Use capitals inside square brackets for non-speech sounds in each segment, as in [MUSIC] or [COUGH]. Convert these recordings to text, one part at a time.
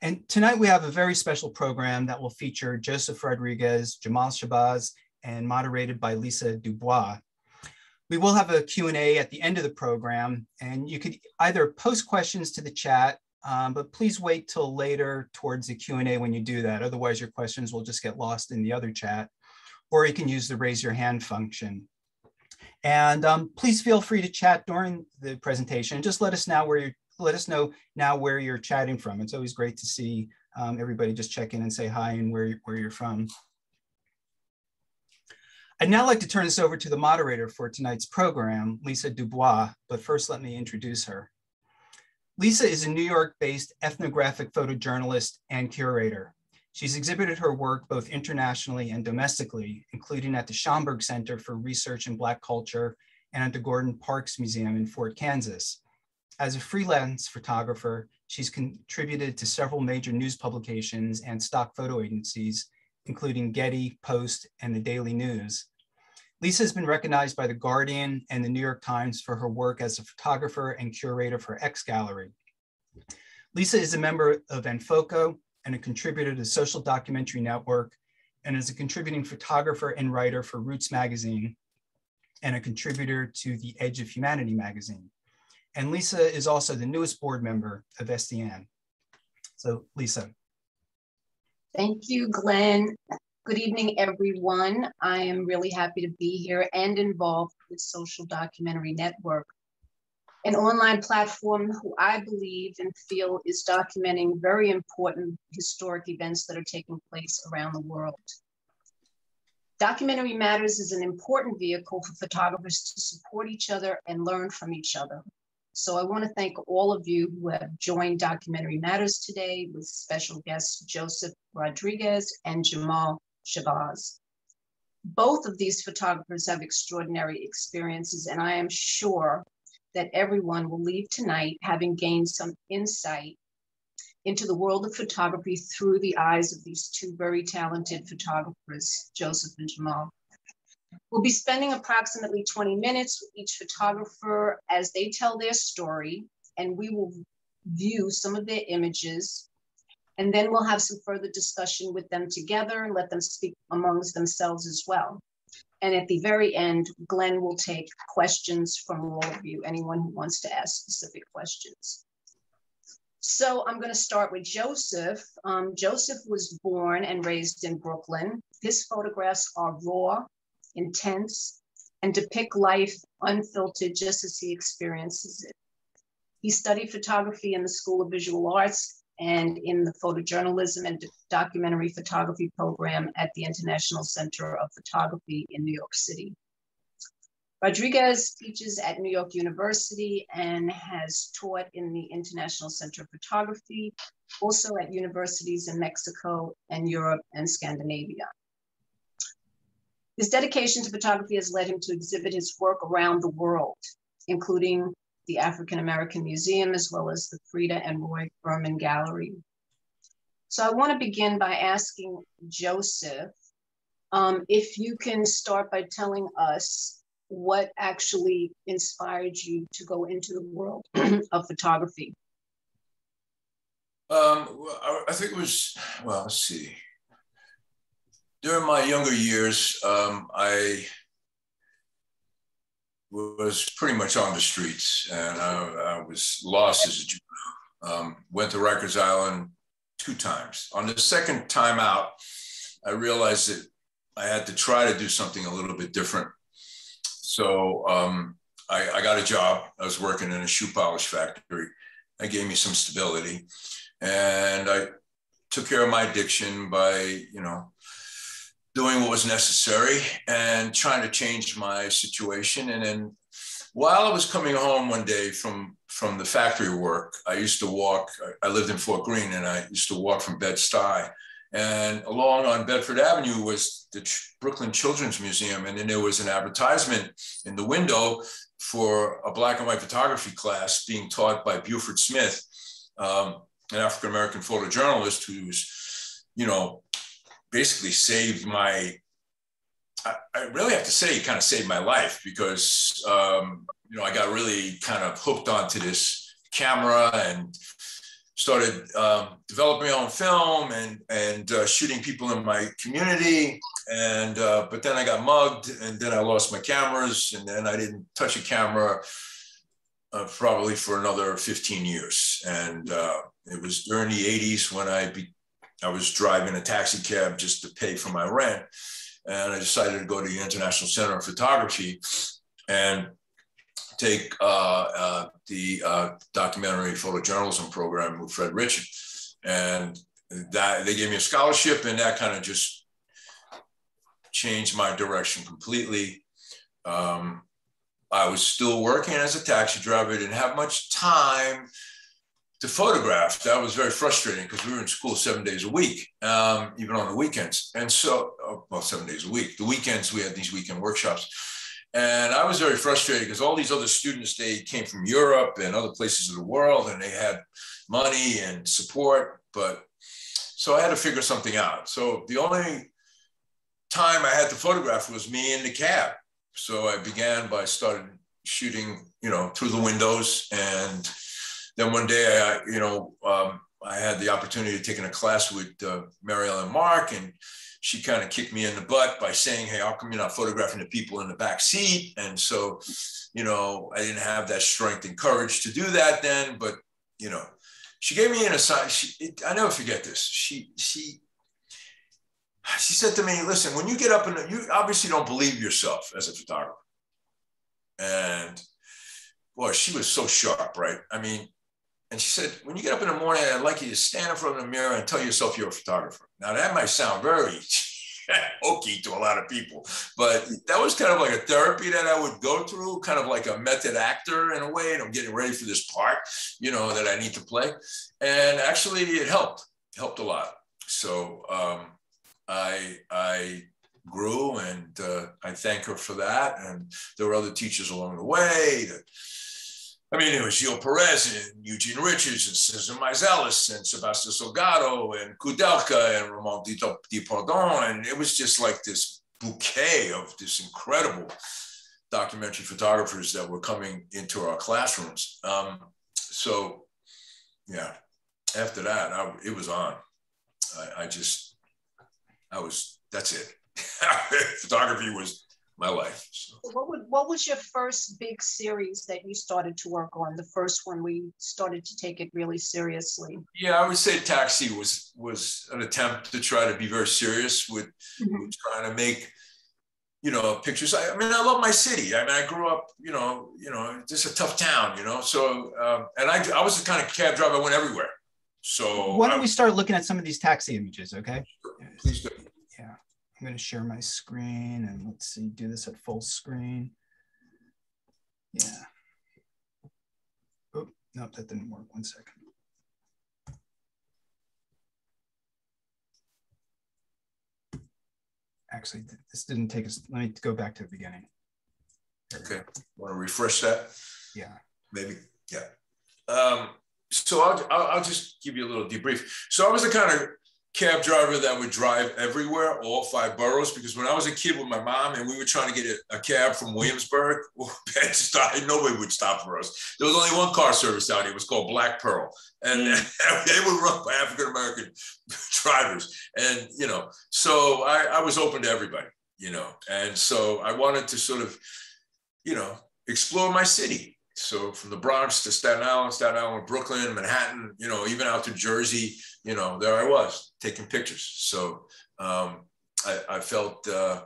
And tonight we have a very special program that will feature Joseph Rodriguez, Jamel Shabazz, and moderated by Lisa DuBois. We will have a Q&A at the end of the program, and you could either post questions to the chat, um, but please wait till later towards the Q&A when you do that. Otherwise, your questions will just get lost in the other chat, or you can use the raise your hand function. And um, please feel free to chat during the presentation. Just let us know where you're, let us know now where you're chatting from. It's always great to see um, everybody just check in and say hi and where, where you're from. I'd now like to turn this over to the moderator for tonight's program, Lisa DuBois, but first let me introduce her. Lisa is a New York-based ethnographic photojournalist and curator. She's exhibited her work both internationally and domestically, including at the Schomburg Center for Research in Black Culture and at the Gordon Parks Museum in Fort Kansas. As a freelance photographer, she's contributed to several major news publications and stock photo agencies, including Getty, Post, and the Daily News. Lisa has been recognized by The Guardian and the New York Times for her work as a photographer and curator for X Gallery. Lisa is a member of En Foco and a contributor to Social Documentary Network and is a contributing photographer and writer for Roots Magazine and a contributor to the Edge of Humanity magazine. And Lisa is also the newest board member of SDN. So Lisa. Thank you, Glenn. Good evening, everyone. I am really happy to be here and involved with Social Documentary Network, an online platform who I believe and feel is documenting very important historic events that are taking place around the world. Documentary Matters is an important vehicle for photographers to support each other and learn from each other. So I want to thank all of you who have joined Documentary Matters today with special guests Joseph Rodriguez and Jamel Shabazz. Both of these photographers have extraordinary experiences, and I am sure that everyone will leave tonight having gained some insight into the world of photography through the eyes of these two very talented photographers, Joseph and Jamel. We'll be spending approximately 20 minutes with each photographer as they tell their story, and we will view some of their images and then we'll have some further discussion with them together and let them speak amongst themselves as well. And at the very end, Glenn will take questions from all of you, anyone who wants to ask specific questions. So I'm going to start with Joseph. Um, Joseph was born and raised in Brooklyn. His photographs are raw, intense, and depict life unfiltered just as he experiences it. He studied photography in the School of Visual Arts and in the photojournalism and documentary photography program at the International Center of Photography in New York City. Rodriguez teaches at New York University and has taught in the International Center of Photography, also at universities in Mexico and Europe and Scandinavia. His dedication to photography has led him to exhibit his work around the world, including the African American Museum, as well as the Frida and Roy Berman Gallery. So I want to begin by asking Joseph um, if you can start by telling us what actually inspired you to go into the world [CLEARS THROAT] of photography. Um, I think it was, well, let's see. During my younger years, um, I was pretty much on the streets, and I, I was lost as a juvenile. Um, went to Rikers Island two times. On the second time out, I realized that I had to try to do something a little bit different. So um, I, I, got a job. I was working in a shoe polish factory. That gave me some stability, and I took care of my addiction by, you know, doing what was necessary and trying to change my situation. And then while I was coming home one day from from the factory work, I used to walk. I lived in Fort Greene, and I used to walk from Bed Stuy, and along on Bedford Avenue was the Brooklyn Children's Museum, and then there was an advertisement in the window for a black and white photography class being taught by Beuford Smith, um, an African American photojournalist who's, you know, basically saved my I, really have to say it kind of saved my life because um, you know I got really kind of hooked onto this camera and started um, developing my own film and and uh, shooting people in my community. And uh, but then I got mugged, and then I lost my cameras, and then I didn't touch a camera uh, probably for another 15 years. And uh, it was during the 80s when I be, I was driving a taxi cab just to pay for my rent, and I decided to go to the International Center of Photography and take uh, uh, the uh, documentary photojournalism program with Fred Ritchin. And that they gave me a scholarship, and that kind of just changed my direction completely. Um, I was still working as a taxi driver, didn't have much time to photograph. That was very frustrating because we were in school seven days a week, um, even on the weekends. And so, oh, well, seven days a week. The weekends, we had these weekend workshops. And I was very frustrated because all these other students, they came from Europe and other places of the world and they had money and support. But so I had to figure something out. So the only time I had to photograph was me in the cab. So I began by started shooting, you know, through the windows. And then one day I, you know, um, I had the opportunity of taking a class with uh, Mary Ellen Mark and she kind of kicked me in the butt by saying, Hey, how come you're not photographing the people in the back seat? And so, you know, I didn't have that strength and courage to do that then, but, you know, she gave me an it, I never forget this. She, she, she said to me, listen, when you get up and you obviously don't believe yourself as a photographer. And boy, she was so sharp, right? I mean, and she said, when you get up in the morning, I'd like you to stand in front of the mirror and tell yourself you're a photographer. Now, that might sound very [LAUGHS] hokey to a lot of people, but that was kind of like a therapy that I would go through, kind of like a method actor in a way. And I'm getting ready for this part, you know, that I need to play. And actually, it helped, it helped a lot. So um, I, I grew and uh, I thank her for that. And there were other teachers along the way that, I mean, it was Gilles Peress and Eugene Richards and Susan Meiselas and Sebastian Salgado and Koudelka and Raymond Depardon. And it was just like this bouquet of this incredible documentary photographers that were coming into our classrooms. Um, so, yeah, after that, I, it was on. I, I just, I was, that's it. [LAUGHS] Photography was my life. So. What would what was your first big series that you started to work on? The first one we started to take it really seriously. Yeah, I would say Taxi was was an attempt to try to be very serious with, mm-hmm. with trying to make you know pictures. I, I, mean, I love my city. I mean, I grew up, you know, you know, just a tough town, you know. So, um, and I I was the kind of cab driver I went everywhere. So why don't I, we start looking at some of these taxi images, okay? Please do. I'm going to share my screen and let's see, do this at full screen. Yeah. Oh, nope, that didn't work. One second. Actually, this didn't take us, let me go back to the beginning. Okay, want to refresh that? Yeah. Maybe, yeah. Um, so I'll, I'll, I'll, just give you a little debrief. So I was the kind of cab driver that would drive everywhere, all five boroughs. Because when I was a kid with my mom and we were trying to get a, a cab from Williamsburg, [LAUGHS] nobody would stop for us. There was only one car service out here. It was called Black Pearl, and mm. [LAUGHS] they were run by African American [LAUGHS] drivers. And you know, so I, I was open to everybody. You know, and so I wanted to sort of, you know, explore my city so from the Bronx to Staten Island, Staten Island, Brooklyn, Manhattan, you know, even out to Jersey, you know, there I was taking pictures. So um, I, I, felt uh,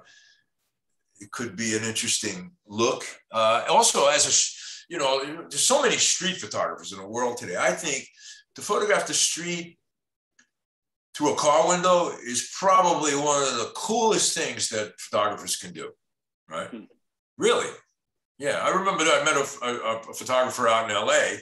it could be an interesting look. Uh, also, as a, you know, there's so many street photographers in the world today. I think to photograph the street through a car window is probably one of the coolest things that photographers can do, right? Hmm. Really, yeah, I remember that I met a, a, a, photographer out in LA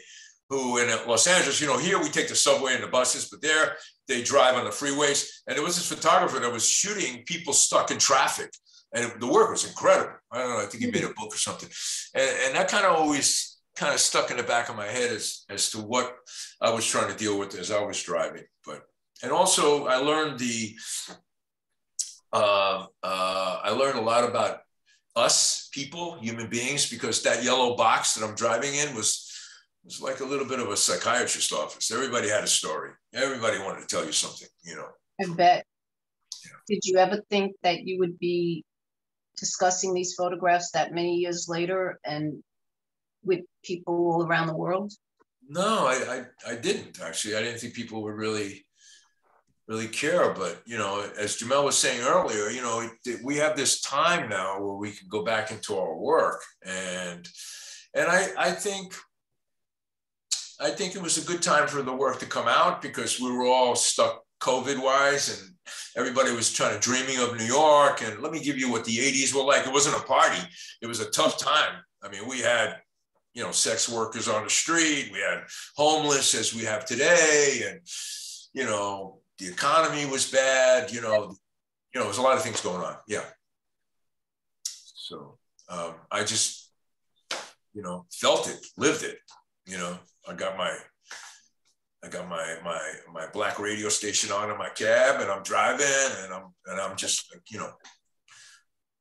who in Los Angeles, you know, here we take the subway and the buses, but there they drive on the freeways. And there was this photographer that was shooting people stuck in traffic. And the work was incredible. I don't know, I think he made a book or something. And, and that kind of always kind of stuck in the back of my head as, as to what I was trying to deal with as I was driving. But, and also I learned the, uh, uh, I learned a lot about us people, human beings, because that yellow box that I'm driving in was was like a little bit of a psychiatrist office. Everybody had a story. Everybody wanted to tell you something, you know. I bet. Yeah. Did you ever think that you would be discussing these photographs that many years later and with people all around the world? No, I, I, I didn't actually. I didn't think people would really really care. But you know, as Jamel was saying earlier, you know, we have this time now where we can go back into our work, and and I I think I think it was a good time for the work to come out because we were all stuck COVID wise and everybody was trying to dreaming of New York. And let me give you what the 80s were like. It wasn't a party, it was a tough time. I mean, we had, you know, sex workers on the street, we had homeless as we have today. And, you know, the economy was bad, you know, you know, there's a lot of things going on. Yeah. So um, I just, you know, felt it, lived it, you know. I got my I got my my my black radio station on in my cab, and I'm driving, and I'm and I'm just you know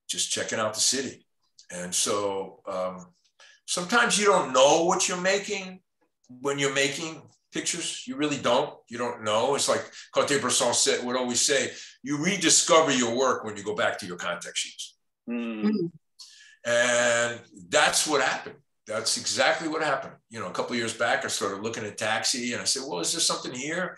just checking out the city. And so um, sometimes you don't know what you're making when you're making pictures. You really don't. You don't know. It's like Cartier-Bresson said would always say, you rediscover your work when you go back to your contact sheets. Mm. And that's what happened that's exactly what happened. You know, a couple years back, I started looking at taxi and I said, well, is there something here?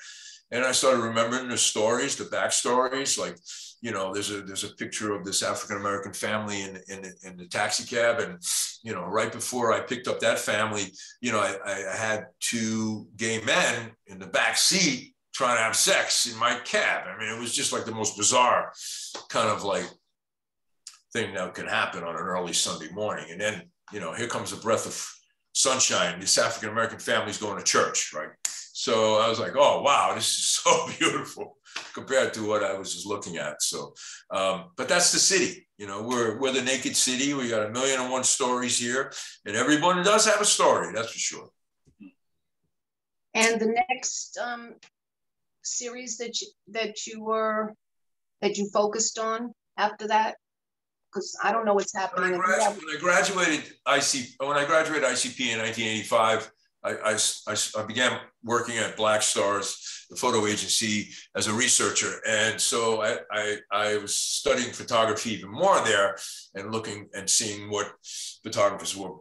And I started remembering the stories, the backstories. Like, you know, there's a there's a picture of this African American family in, in in the taxi cab, and you know, right before I picked up that family, you know, I, I had two gay men in the back seat trying to have sex in my cab. I mean, it was just like the most bizarre kind of like thing that could happen on an early Sunday morning. And then you know, here comes a breath of sunshine. This African American family's going to church, right? So I was like, oh, wow, this is [LAUGHS] so beautiful compared to what I was just looking at. So, um, but that's the city. You know, we're, we're the naked city. We got a million and one stories here, and everyone does have a story, that's for sure. And the next um, series that you, that you were, that you focused on after that? because I don't know what's happening. When I, when I, graduated IC, when I graduated ICP in 1985, I, I, I, began working at Black Stars, the photo agency, as a researcher. And so I, I, I was studying photography even more there and looking and seeing what photographers were,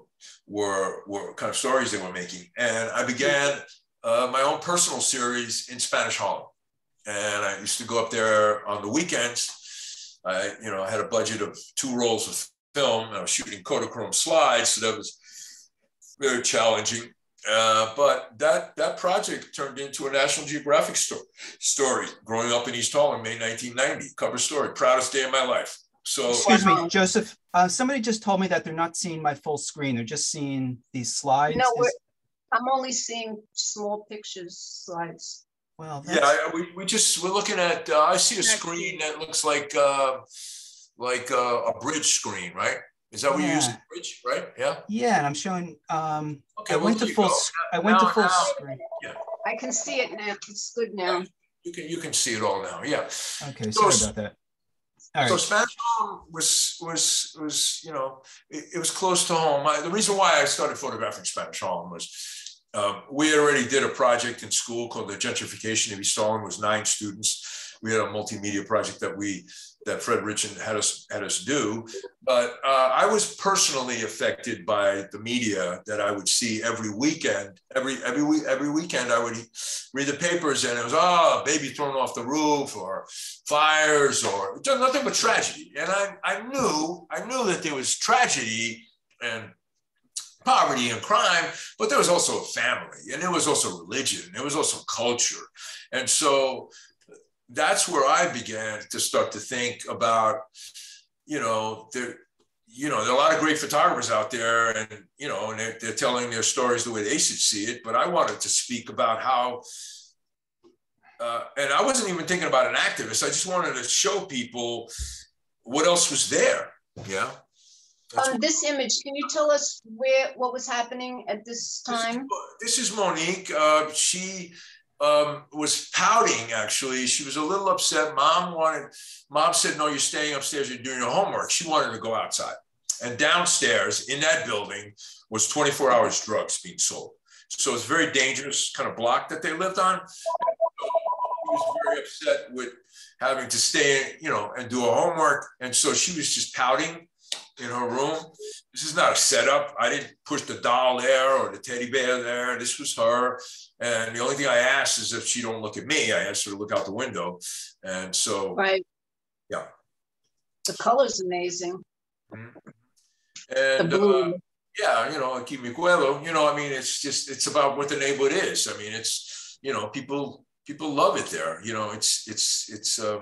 were, were kind of stories they were making. And I began uh, my own personal series in Spanish Harlem. And I used to go up there on the weekends I, you know, I had a budget of two rolls of film. I was shooting Kodachrome slides, so that was very challenging. Uh, but that that project turned into a National Geographic story. Story growing up in East Harlem, May 1990, cover story, proudest day of my life. So, excuse me, Joseph. Uh, somebody just told me that they're not seeing my full screen; they're just seeing these slides. No, I'm only seeing small pictures slides. Well, yeah, I, we, we just we're looking at. Uh, I see a screen that looks like uh, like uh, a bridge screen, right? Is that what yeah. you use? Bridge, right? Yeah. Yeah, and I'm showing. Um, okay, I went to full. I went now, to full now, screen. Yeah. I can see it now. It's good now. You can you can see it all now. Yeah. Okay. So, sorry about that. All so right. Spanish home was was was you know it, it was close to home. I, the reason why I started photographing Spanish Harlem was um, we already did a project in school called the gentrification of East Harlem. It was nine students. We had a multimedia project that we that Fred Ritchin had us had us do. But uh, I was personally affected by the media that I would see every weekend. Every every week every weekend I would read the papers and it was oh baby thrown off the roof or fires or nothing but tragedy. And I I knew I knew that there was tragedy and poverty and crime, but there was also a family and there was also religion, there was also culture. And so that's where I began to start to think about, you know, there, you know, there are a lot of great photographers out there and, you know, and they're, they're telling their stories the way they should see it. But I wanted to speak about how, uh, and I wasn't even thinking about an activist. I just wanted to show people what else was there. Yeah. On this image, can you tell us where what was happening at this time? This is, this is Monique. Uh, she um, was pouting actually. She was a little upset. Mom wanted, mom said, No, you're staying upstairs, you're doing your homework. She wanted to go outside. And downstairs in that building was 24 hours drugs being sold. So it's very dangerous kind of block that they lived on. She was very upset with having to stay, you know, and do her homework. And so she was just pouting in her room. This is not a setup. I didn't push the doll there or the teddy bear there. This was her. And the only thing I asked is if she don't look at me, I asked her to look out the window. And so, right. Yeah. The color's amazing. Mm-hmm. And uh, yeah, you know, aquí mi pueblo, you know, I mean, it's just, it's about what the neighborhood is. I mean, it's, you know, people, people love it there. You know, it's, it's, it's, uh,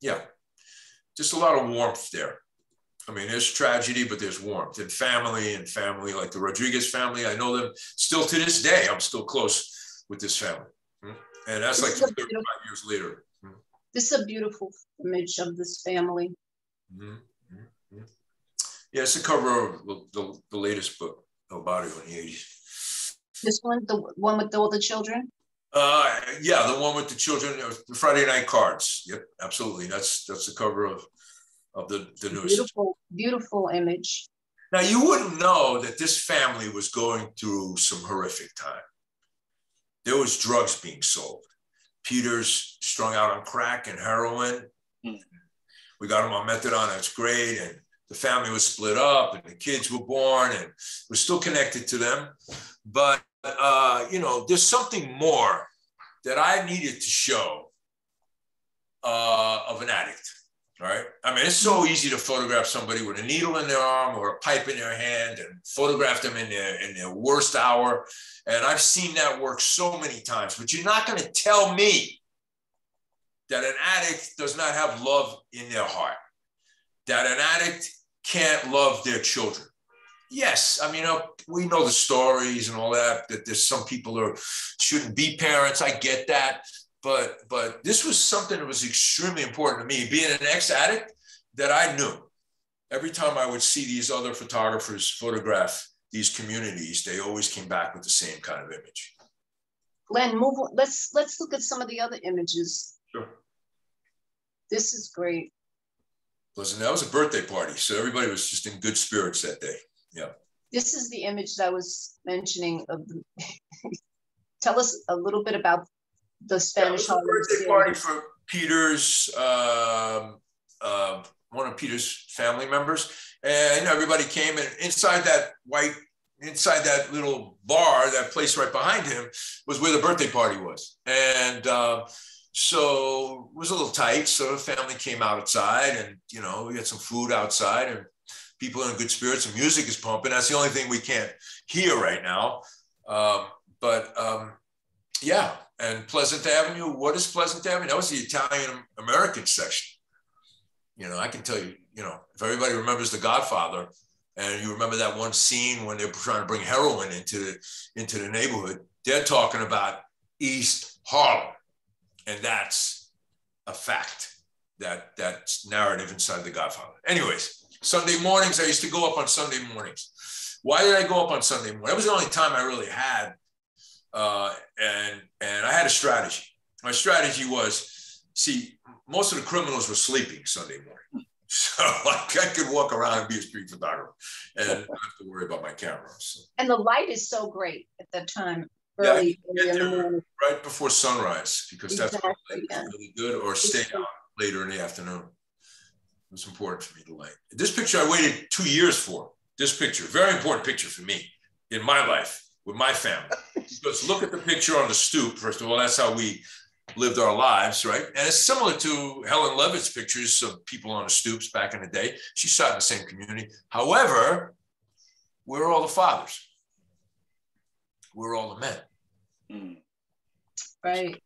yeah, just a lot of warmth there. I mean, there's tragedy, but there's warmth and family and family, like the Rodriguez family. I know them still to this day. I'm still close with this family. Hmm? And that's this like 35 years later. Hmm? This is a beautiful image of this family. Mm-hmm. Mm-hmm. Yeah, it's the cover of the, the, the latest book, El Barrio in the 80s. This one, the one with all the children? Uh, yeah, the one with the children, the Friday night cards. Yep, absolutely. That's that's the cover of of the, the newest. Beautiful, beautiful image. Now, you wouldn't know that this family was going through some horrific time. There was drugs being sold. Peter's strung out on crack and heroin. Mm. We got him on methadone. That's great. And the family was split up and the kids were born and we're still connected to them. But, uh, you know, there's something more that I needed to show uh, of an addict right? I mean, it's so mm-hmm. easy to photograph somebody with a needle in their arm or a pipe in their hand and photograph them in their in their worst hour. And I've seen that work so many times. But you're not going to tell me that an addict does not have love in their heart, that an addict can't love their children. Yes, I mean, uh, we know the stories and all that. That there's some people who shouldn't be parents. I get that but but this was something that was extremely important to me being an ex-addict that i knew. Every time i would see these other photographers photograph these communities they always came back with the same kind of image. Glenn move on. let's let's look at some of the other images. Sure. This is great. Listen that was a birthday party so everybody was just in good spirits that day. Yeah. This is the image that i was mentioning of the [LAUGHS] tell us a little bit about the Spanish yeah, birthday party for Peter's, um, uh, one of Peter's family members, and everybody came. And inside that white, inside that little bar, that place right behind him, was where the birthday party was. And uh, so it was a little tight. So the family came outside, and you know, we had some food outside, and people are in good spirits. and music is pumping. That's the only thing we can't hear right now. Um, but um, yeah, and Pleasant Avenue. What is Pleasant Avenue? That was the Italian American section. You know, I can tell you, you know, if everybody remembers The Godfather, and you remember that one scene when they were trying to bring heroin into the, into the neighborhood, they're talking about East Harlem, and that's a fact. That that narrative inside The Godfather. Anyways, Sunday mornings, I used to go up on Sunday mornings. Why did I go up on Sunday morning? That was the only time I really had uh, and and I had a strategy. My strategy was, see, most of the criminals were sleeping Sunday morning, [LAUGHS] so like I could walk around and be a street photographer, and not have to worry about my camera. So. And the light is so great at that time. Early, yeah, early right before sunrise because exactly, that's really, yeah. really good, or stay out later in the afternoon. It was important for me to light. This picture I waited two years for. This picture, very important picture for me in my life with my family. Because look at the picture on the stoop. First of all, that's how we lived our lives, right? And it's similar to Helen Levitt's pictures of people on the stoops back in the day. She shot in the same community. However, we're all the fathers. We're all the men. Mm. Right.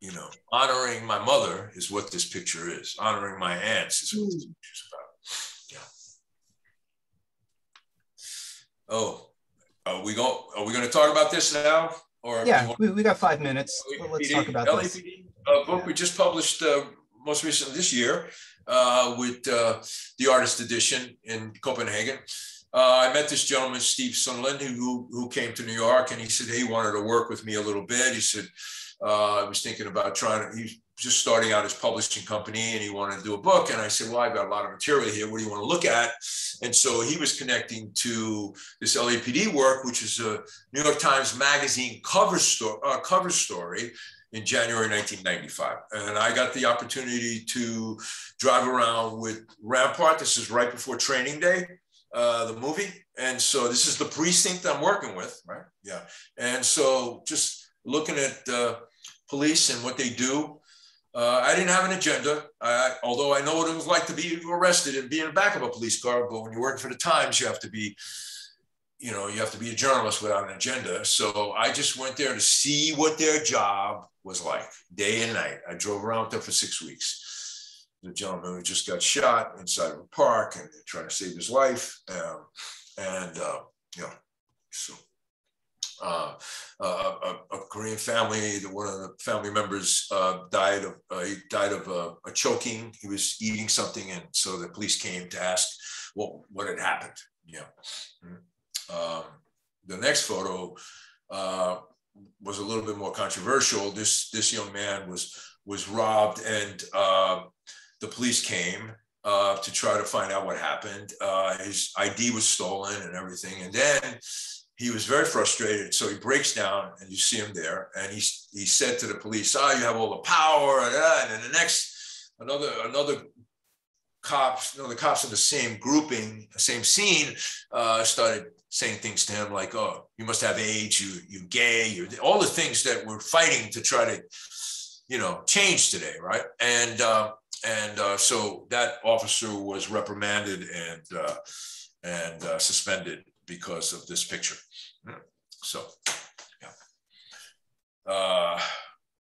You know, honoring my mother is what this picture is. Honoring my aunts is what mm. this picture is about. Yeah. Oh, are we going? Are we going to talk about this now? Or yeah, we, we got five minutes. Well, let's talk about LAPD, this. A book yeah. we just published uh, most recently this year uh, with uh, the artist edition in Copenhagen. Uh, I met this gentleman, Steve Sunland, who, who came to New York, and he said, "Hey, he wanted to work with me a little bit." He said, Uh, I was thinking about trying to, he's just starting out his publishing company and he wanted to do a book. And I said, well, I've got a lot of material here. What do you want to look at? And so he was connecting to this LAPD work, which is a New York Times Magazine cover, sto- uh, cover story in January 1995. And I got the opportunity to drive around with Rampart. This is right before training day, uh, the movie. And so this is the precinct I'm working with, right? Yeah. And so just looking at uh, police and what they do. Uh, I didn't have an agenda, I, although I know what it was like to be arrested and be in the back of a police car. But when you work for the Times, you have to be you know, you have to be a journalist without an agenda. So I just went there to see what their job was like day and night. I drove around there for six weeks. The gentleman who just got shot inside of a park and they're trying to save his life. Um, and, uh, you know, so uh, uh, a, a, Korean family, that one of the family members uh, died of uh, he died of a, choking. He was eating something, and so the police came to ask what what had happened. Yeah. Mm-hmm. Um, the next photo uh, was a little bit more controversial. This this young man was was robbed, and uh, the police came uh, to try to find out what happened. Uh, his ID was stolen and everything, and then he was very frustrated. So he breaks down, and you see him there, and he he said to the police, "Ah, oh, you have all the power," and, and then the next another another cops, you know, the cops in the same grouping, same scene, uh, started saying things to him like, "Oh, you must have AIDS, you you gay, you all the things that we're fighting to try to, you know, change today, right?" And uh, and uh, so that officer was reprimanded and uh, and uh, suspended because of this picture. So, yeah, uh,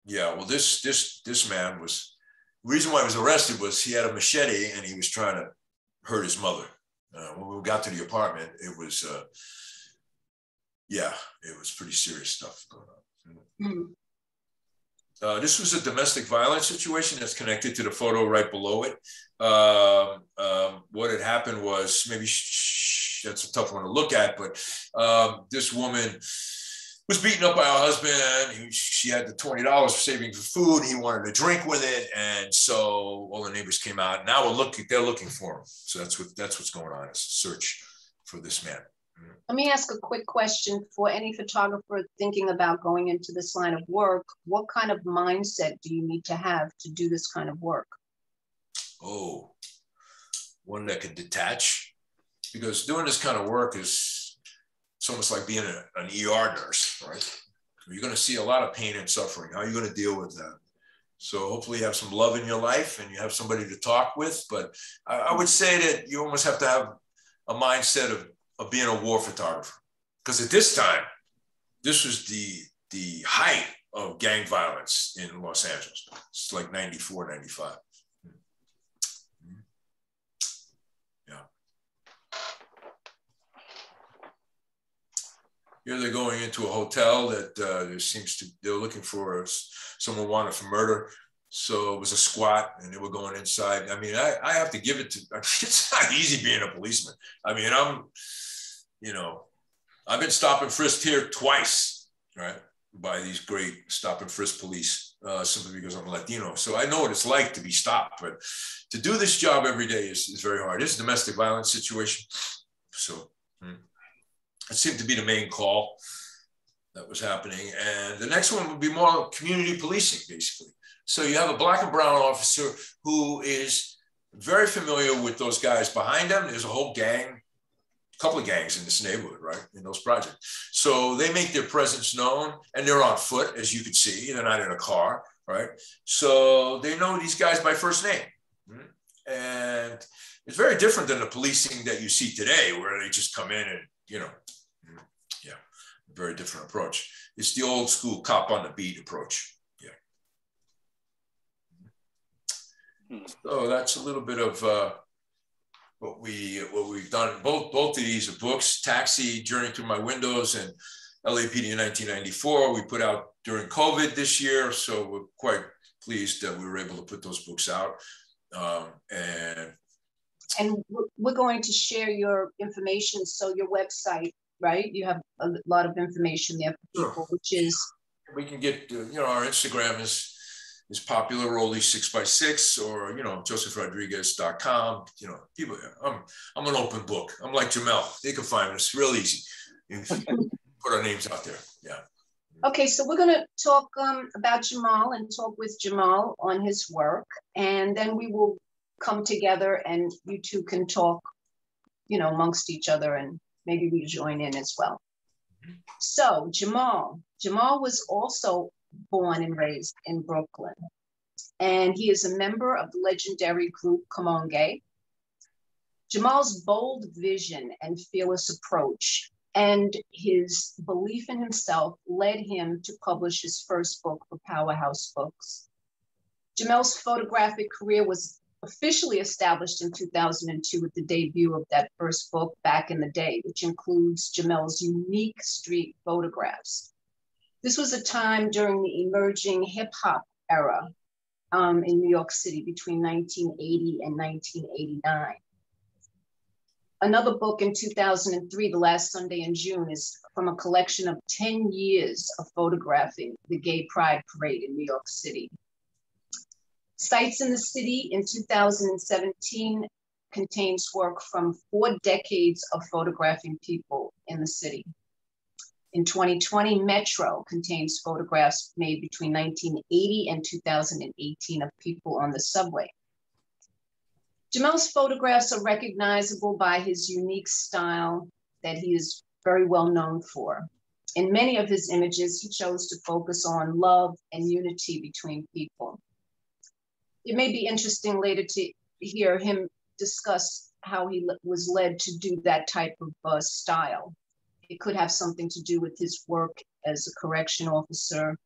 yeah. Well, this this this man was the reason why he was arrested was he had a machete and he was trying to hurt his mother. Uh, when we got to the apartment, it was, uh, yeah, it was pretty serious stuff going on. Mm-hmm. Uh, this was a domestic violence situation that's connected to the photo right below it. Um, um, what had happened was maybe sh- that's a tough one to look at, but um, this woman was beaten up by her husband. He, she had the twenty dollars saving for food. He wanted a drink with it, and so all the neighbors came out. Now we're looking; they're looking for him. So that's what that's what's going on. Is search for this man. Let me ask a quick question for any photographer thinking about going into this line of work. What kind of mindset do you need to have to do this kind of work? Oh, one that can detach, because doing this kind of work is it's almost like being a, an ER nurse, right? You're going to see a lot of pain and suffering. How are you going to deal with that? So hopefully you have some love in your life and you have somebody to talk with. But I, I would say that you almost have to have a mindset of, of being a war photographer. Because at this time, this was the the height of gang violence in Los Angeles. It's like 94, 95. Here they're going into a hotel that uh, there seems to, they're looking for someone wanted for murder. So it was a squat and they were going inside. I mean, I, I have to give it to, [LAUGHS] it's not easy being a policeman. I mean, I'm, you know, I've been stop and frisked here twice, right? By these great stop and frisk police, uh, simply because I'm Latino. So I know what it's like to be stopped, but to do this job every day is, is very hard. It's a domestic violence situation. So, hmm it seemed to be the main call that was happening. And the next one would be more community policing, basically. So you have a black and brown officer who is very familiar with those guys behind them. There's a whole gang, couple of gangs in this neighborhood, right? In those projects. So they make their presence known and they're on foot, as you can see. They're not in a car, right? So they know these guys by first name. And it's very different than the policing that you see today, where they just come in and, you know, yeah, very different approach. It's the old school cop on the beat approach. Yeah. Hmm. So that's a little bit of uh, what we what we've done. Both both of these books: Taxi, Journey Through My Windows, and LAPD in 1994. We put out during COVID this year, so we're quite pleased that we were able to put those books out. Um, and and we're going to share your information. So your website right? You have a lot of information there for people, which is we can get, you know, our Instagram is is popular, Rolly six by six, or you know, joseph josephrodriguez.com. You know, people. I'm I'm an open book. I'm like Jamel. They can find us real easy. [LAUGHS] put our names out there. Yeah. Okay, so we're going to talk um, about Jamel and talk with Jamel on his work, and then we will come together and you two can talk, you know, amongst each other, and maybe we join in as well. So Jamel, Jamel was also born and raised in Brooklyn, and he is a member of the legendary group Kamoinge. Jamel's bold vision and fearless approach and his belief in himself led him to publish his first book for Powerhouse Books. Jamel's photographic career was officially established in 2002 with the debut of that first book back in the day, which includes Jamel's unique street photographs. This was a time during the emerging hip hop era um, in New York City between 1980 and 1989. Another book in 2003, The Last Sunday in June, is from a collection of 10 years of photographing the Gay Pride Parade in New York City. Sights in the City in 2017 contains work from four decades of photographing people in the city. In 2020, Metro contains photographs made between 1980 and 2018 of people on the subway. Jamel's photographs are recognizable by his unique style that he is very well known for. In many of his images, he chose to focus on love and unity between people it may be interesting later to hear him discuss how he was led to do that type of uh, style. It could have something to do with his work as a correction officer.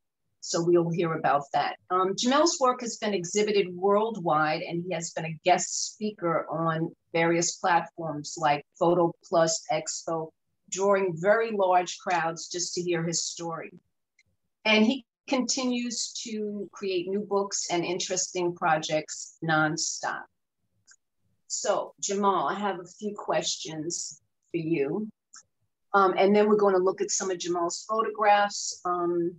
So we'll hear about that. Um, Jamel's work has been exhibited worldwide, and he has been a guest speaker on various platforms like Photo Plus Expo, drawing very large crowds just to hear his story. And he continues to create new books and interesting projects nonstop. So, Jamel, I have a few questions for you. Um, and then we're going to look at some of Jamel's photographs. Um,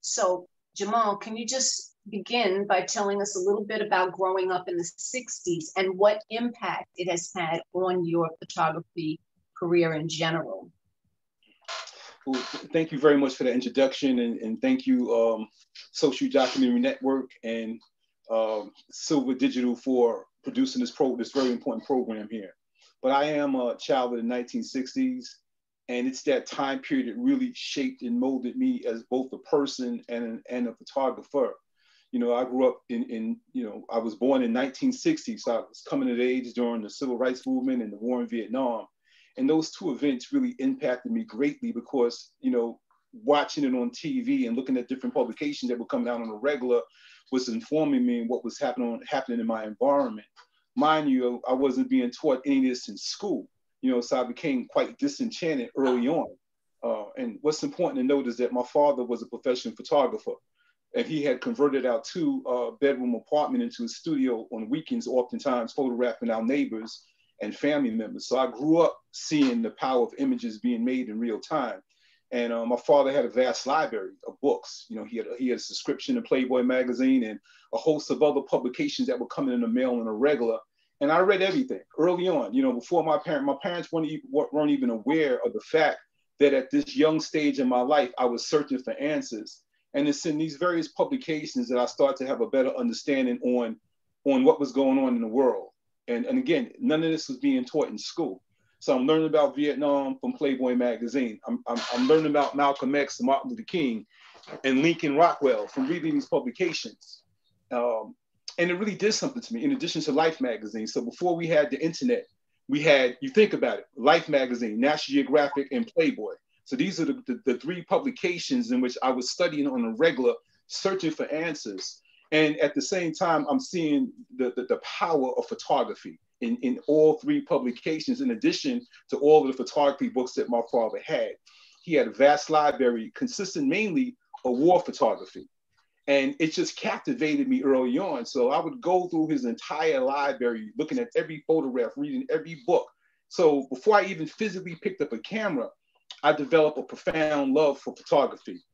so, Jamel, can you just begin by telling us a little bit about growing up in the 60s and what impact it has had on your photography career in general? Well, thank you very much for the introduction and, and thank you, um, Social Documentary Network and um, Silver Digital for producing this pro this very important program here. But I am a child of the 1960s, and it's that time period that really shaped and molded me as both a person and, and a photographer. You know, I grew up in, in, you know, I was born in 1960, so I was coming of age during the civil rights movement and the war in Vietnam. And those two events really impacted me greatly because you know watching it on tv and looking at different publications that were coming out on a regular was informing me what was happening happening in my environment. Mind you i wasn't being taught any of this in school you know so i became quite disenchanted early on uh, and what's important to note is that my father was a professional photographer and he had converted our two uh, bedroom apartment into a studio on weekends oftentimes photographing our neighbors and family members. So I grew up seeing the power of images being made in real time. And uh, my father had a vast library of books. You know, he had a, he had a subscription to Playboy magazine and a host of other publications that were coming in the mail on a regular. And I read everything early on. You know, before my parent, my parents weren't even, weren't even aware of the fact that at this young stage in my life, I was searching for answers. And it's in these various publications that I start to have a better understanding on on what was going on in the world. And, and again, none of this was being taught in school. So I'm learning about Vietnam from Playboy magazine. I'm, I'm, I'm learning about Malcolm X Martin Luther King and Lincoln Rockwell from reading these publications. Um, and it really did something to me in addition to Life magazine. So before we had the internet, we had, you think about it, Life magazine, National Geographic, and Playboy. So these are the, the, the three publications in which I was studying on a regular, searching for answers. And at the same time, I'm seeing the, the, the power of photography in, in all three publications, in addition to all of the photography books that my father had. He had a vast library consisting mainly of war photography. And it just captivated me early on. So I would go through his entire library, looking at every photograph, reading every book. So before I even physically picked up a camera, I developed a profound love for photography.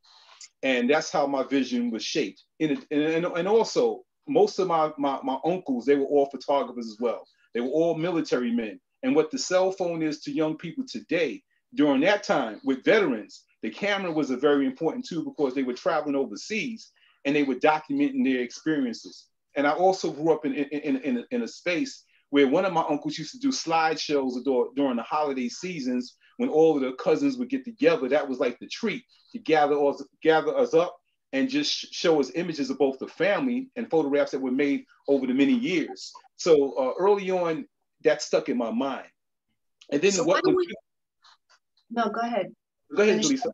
And that's how my vision was shaped. And, and, and also, most of my, my, my uncles, they were all photographers as well. They were all military men. And what the cell phone is to young people today, during that time with veterans, the camera was a very important tool because they were traveling overseas and they were documenting their experiences. And I also grew up in, in, in, a, in a space where one of my uncles used to do slideshows during the holiday seasons when all of the cousins would get together. That was like the treat to gather us, gather us up and just show us images of both the family and photographs that were made over the many years. So uh, early on, that stuck in my mind. And then so what? We... No, go ahead. Go ahead, Lisa.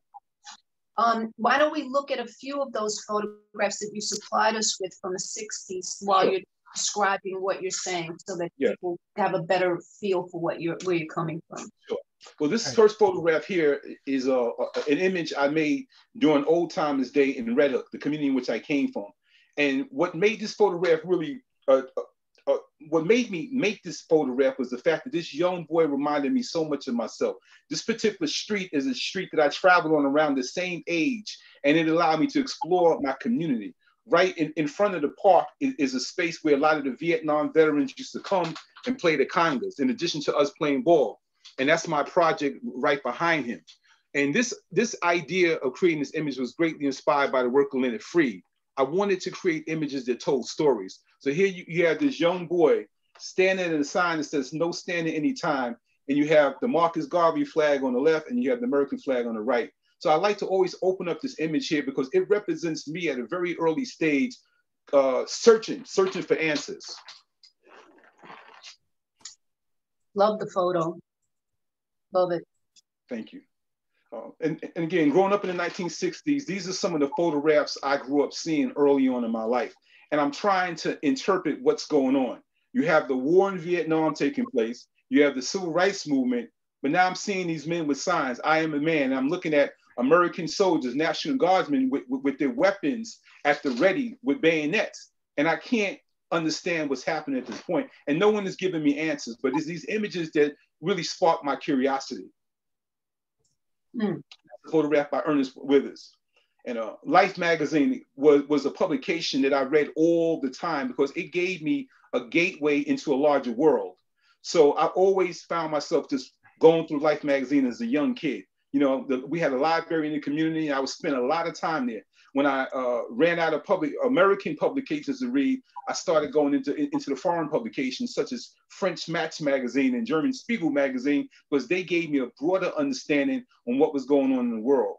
Um, why don't we look at a few of those photographs that you supplied us with from the 60s while sure. you're describing what you're saying so that yeah. people have a better feel for what you're where you're coming from. Sure. Well, this first photograph here is a, a, an image I made during Old Timers Day in Red Hook, the community in which I came from. And what made this photograph really uh, uh, what made me make this photograph was the fact that this young boy reminded me so much of myself. This particular street is a street that I traveled on around the same age, and it allowed me to explore my community. Right in, in front of the park is, is a space where a lot of the Vietnam veterans used to come and play the congas, in addition to us playing ball. And that's my project right behind him. And this, this idea of creating this image was greatly inspired by the work of Leonard Freed. I wanted to create images that told stories. So here you, you have this young boy standing in a sign that says no standing anytime. And you have the Marcus Garvey flag on the left and you have the American flag on the right. So I like to always open up this image here because it represents me at a very early stage, uh, searching, searching for answers. Love the photo. Love it. Thank you. Uh, and, and again, growing up in the 1960s, these are some of the photographs I grew up seeing early on in my life. And I'm trying to interpret what's going on. You have the war in Vietnam taking place, you have the civil rights movement, but now I'm seeing these men with signs. I am a man. And I'm looking at American soldiers, National Guardsmen with, with, with their weapons at the ready with bayonets. And I can't understand what's happening at this point. And no one is giving me answers, but it's these images that really sparked my curiosity. Mm. Photographed by Ernest Withers. And uh, Life magazine was, was a publication that I read all the time because it gave me a gateway into a larger world. So I always found myself just going through Life magazine as a young kid. You know, the, we had a library in the community. And I would spend a lot of time there. When I uh, ran out of public American publications to read, I started going into, into the foreign publications such as French Match magazine and German Spiegel magazine because they gave me a broader understanding on what was going on in the world.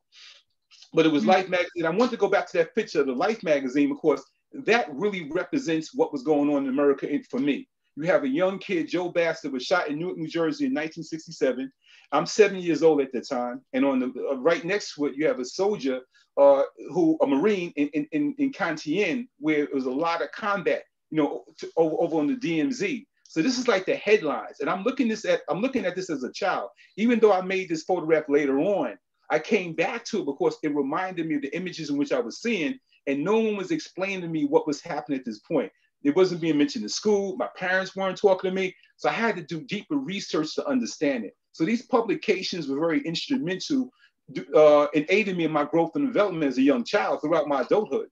But it was mm-hmm. Life magazine. I want to go back to that picture of the Life magazine because that really represents what was going on in America for me. You have a young kid, Joe Bass Jr., was shot in Newark, New Jersey in 1967. I'm seven years old at the time. And on the uh, right next to it, you have a soldier uh, who, a Marine in, in, in, in Con Thien, where it was a lot of combat, you know, to, over, over on the DMZ. So this is like the headlines. And I'm looking this at, I'm looking at this as a child, even though I made this photograph later on, I came back to it because it reminded me of the images in which I was seeing, and no one was explaining to me what was happening at this point. It wasn't being mentioned in school. My parents weren't talking to me. So I had to do deeper research to understand it. So these publications were very instrumental uh, in aiding me in my growth and development as a young child throughout my adulthood.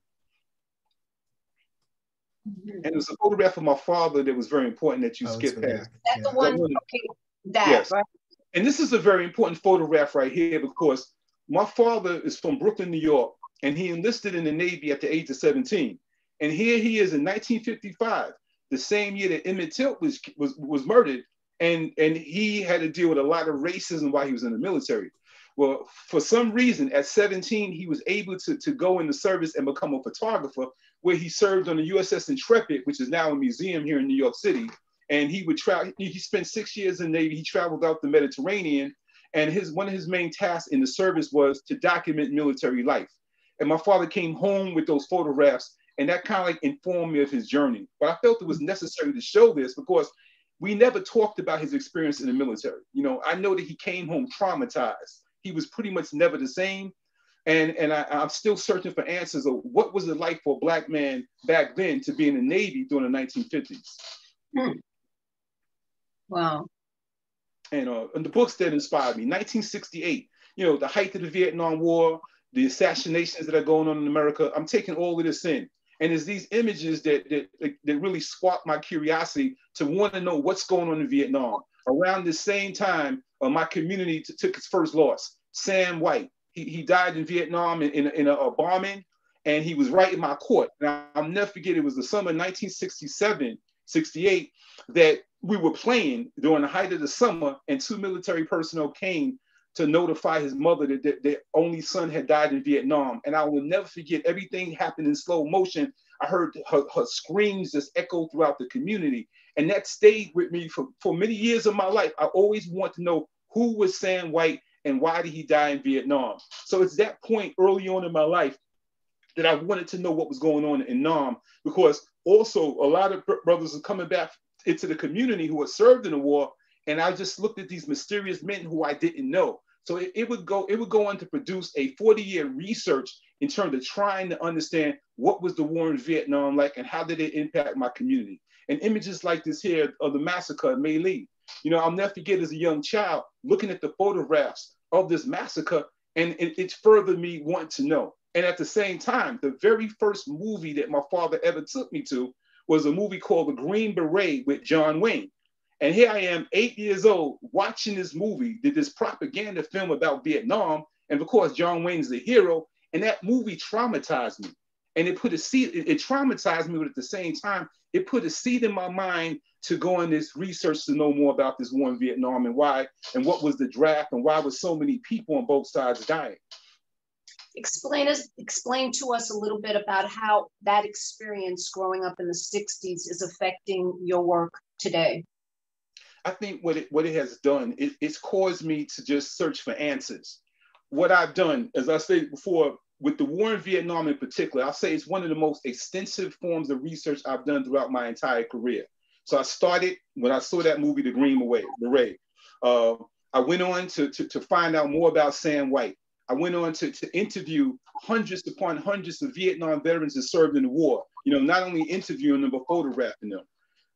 Mm-hmm. And it was a photograph of my father that was very important that you oh, skipped past. That's yeah. the one, okay, that, yes. right? And this is a very important photograph right here because my father is from Brooklyn, New York, and he enlisted in the Navy at the age of 17. And here he is in 1955, the same year that Emmett Till was, was, was murdered. And, and he had to deal with a lot of racism while he was in the military. Well, for some reason, at 17, he was able to, to go into service and become a photographer, where he served on the USS Intrepid, which is now a museum here in New York City. And he would travel, he spent six years in the Navy. He traveled out the Mediterranean. And his one of his main tasks in the service was to document military life. And my father came home with those photographs and that kind of like informed me of his journey. But I felt it was necessary to show this because we never talked about his experience in the military. You know, I know that he came home traumatized. He was pretty much never the same. And, and I, am still searching for answers of what was it like for a black man back then to be in the Navy during the 1950s. Hmm. Wow. And, uh, and the books that inspired me, 1968, you know, the height of the Vietnam War, the assassinations that are going on in America. I'm taking all of this in. And it's these images that, that, that really sparked my curiosity to want to know what's going on in Vietnam. Around the same time, uh, my community took its first loss. Sam White, he, he died in Vietnam in, in, in a, a, bombing, and he was right in my court. And I'll never forget, it was the summer 1967, 68, that we were playing during the height of the summer, and two military personnel came to notify his mother that their, only son had died in Vietnam. And I will never forget, everything happened in slow motion. I heard her, her screams just echo throughout the community. And that stayed with me for, for many years of my life. I always want to know who was Sam White and why did he die in Vietnam? So it's that point early on in my life that I wanted to know what was going on in Nam because also a lot of brothers are coming back into the community who had served in the war and I just looked at these mysterious men who I didn't know. So it, it, would go, it would go on to produce a 40-year research in terms of trying to understand what was the war in Vietnam like and how did it impact my community. And images like this here of the massacre at My Lai. You know, I'll never forget as a young child looking at the photographs of this massacre, and it, it furthered me wanting to know. And at the same time, the very first movie that my father ever took me to was a movie called The Green Beret with John Wayne. And here I am, eight years old, watching this movie, did this propaganda film about Vietnam. And of course, John Wayne's the hero. And that movie traumatized me. And it put a seed, it, it traumatized me, but at the same time, it put a seed in my mind to go on this research to know more about this war in Vietnam and why, and what was the draft and why was so many people on both sides dying. Explain us, explain to us a little bit about how that experience growing up in the 60s is affecting your work today. I think what it what it has done, it, it's caused me to just search for answers. What I've done, as I stated before, with the war in Vietnam in particular, I'll say it's one of the most extensive forms of research I've done throughout my entire career. So I started when I saw that movie, The Green Beret. Uh, I went on to, to, to, find out more about Sam White. I went on to, to interview hundreds upon hundreds of Vietnam veterans that served in the war. You know, not only interviewing them, but photographing them.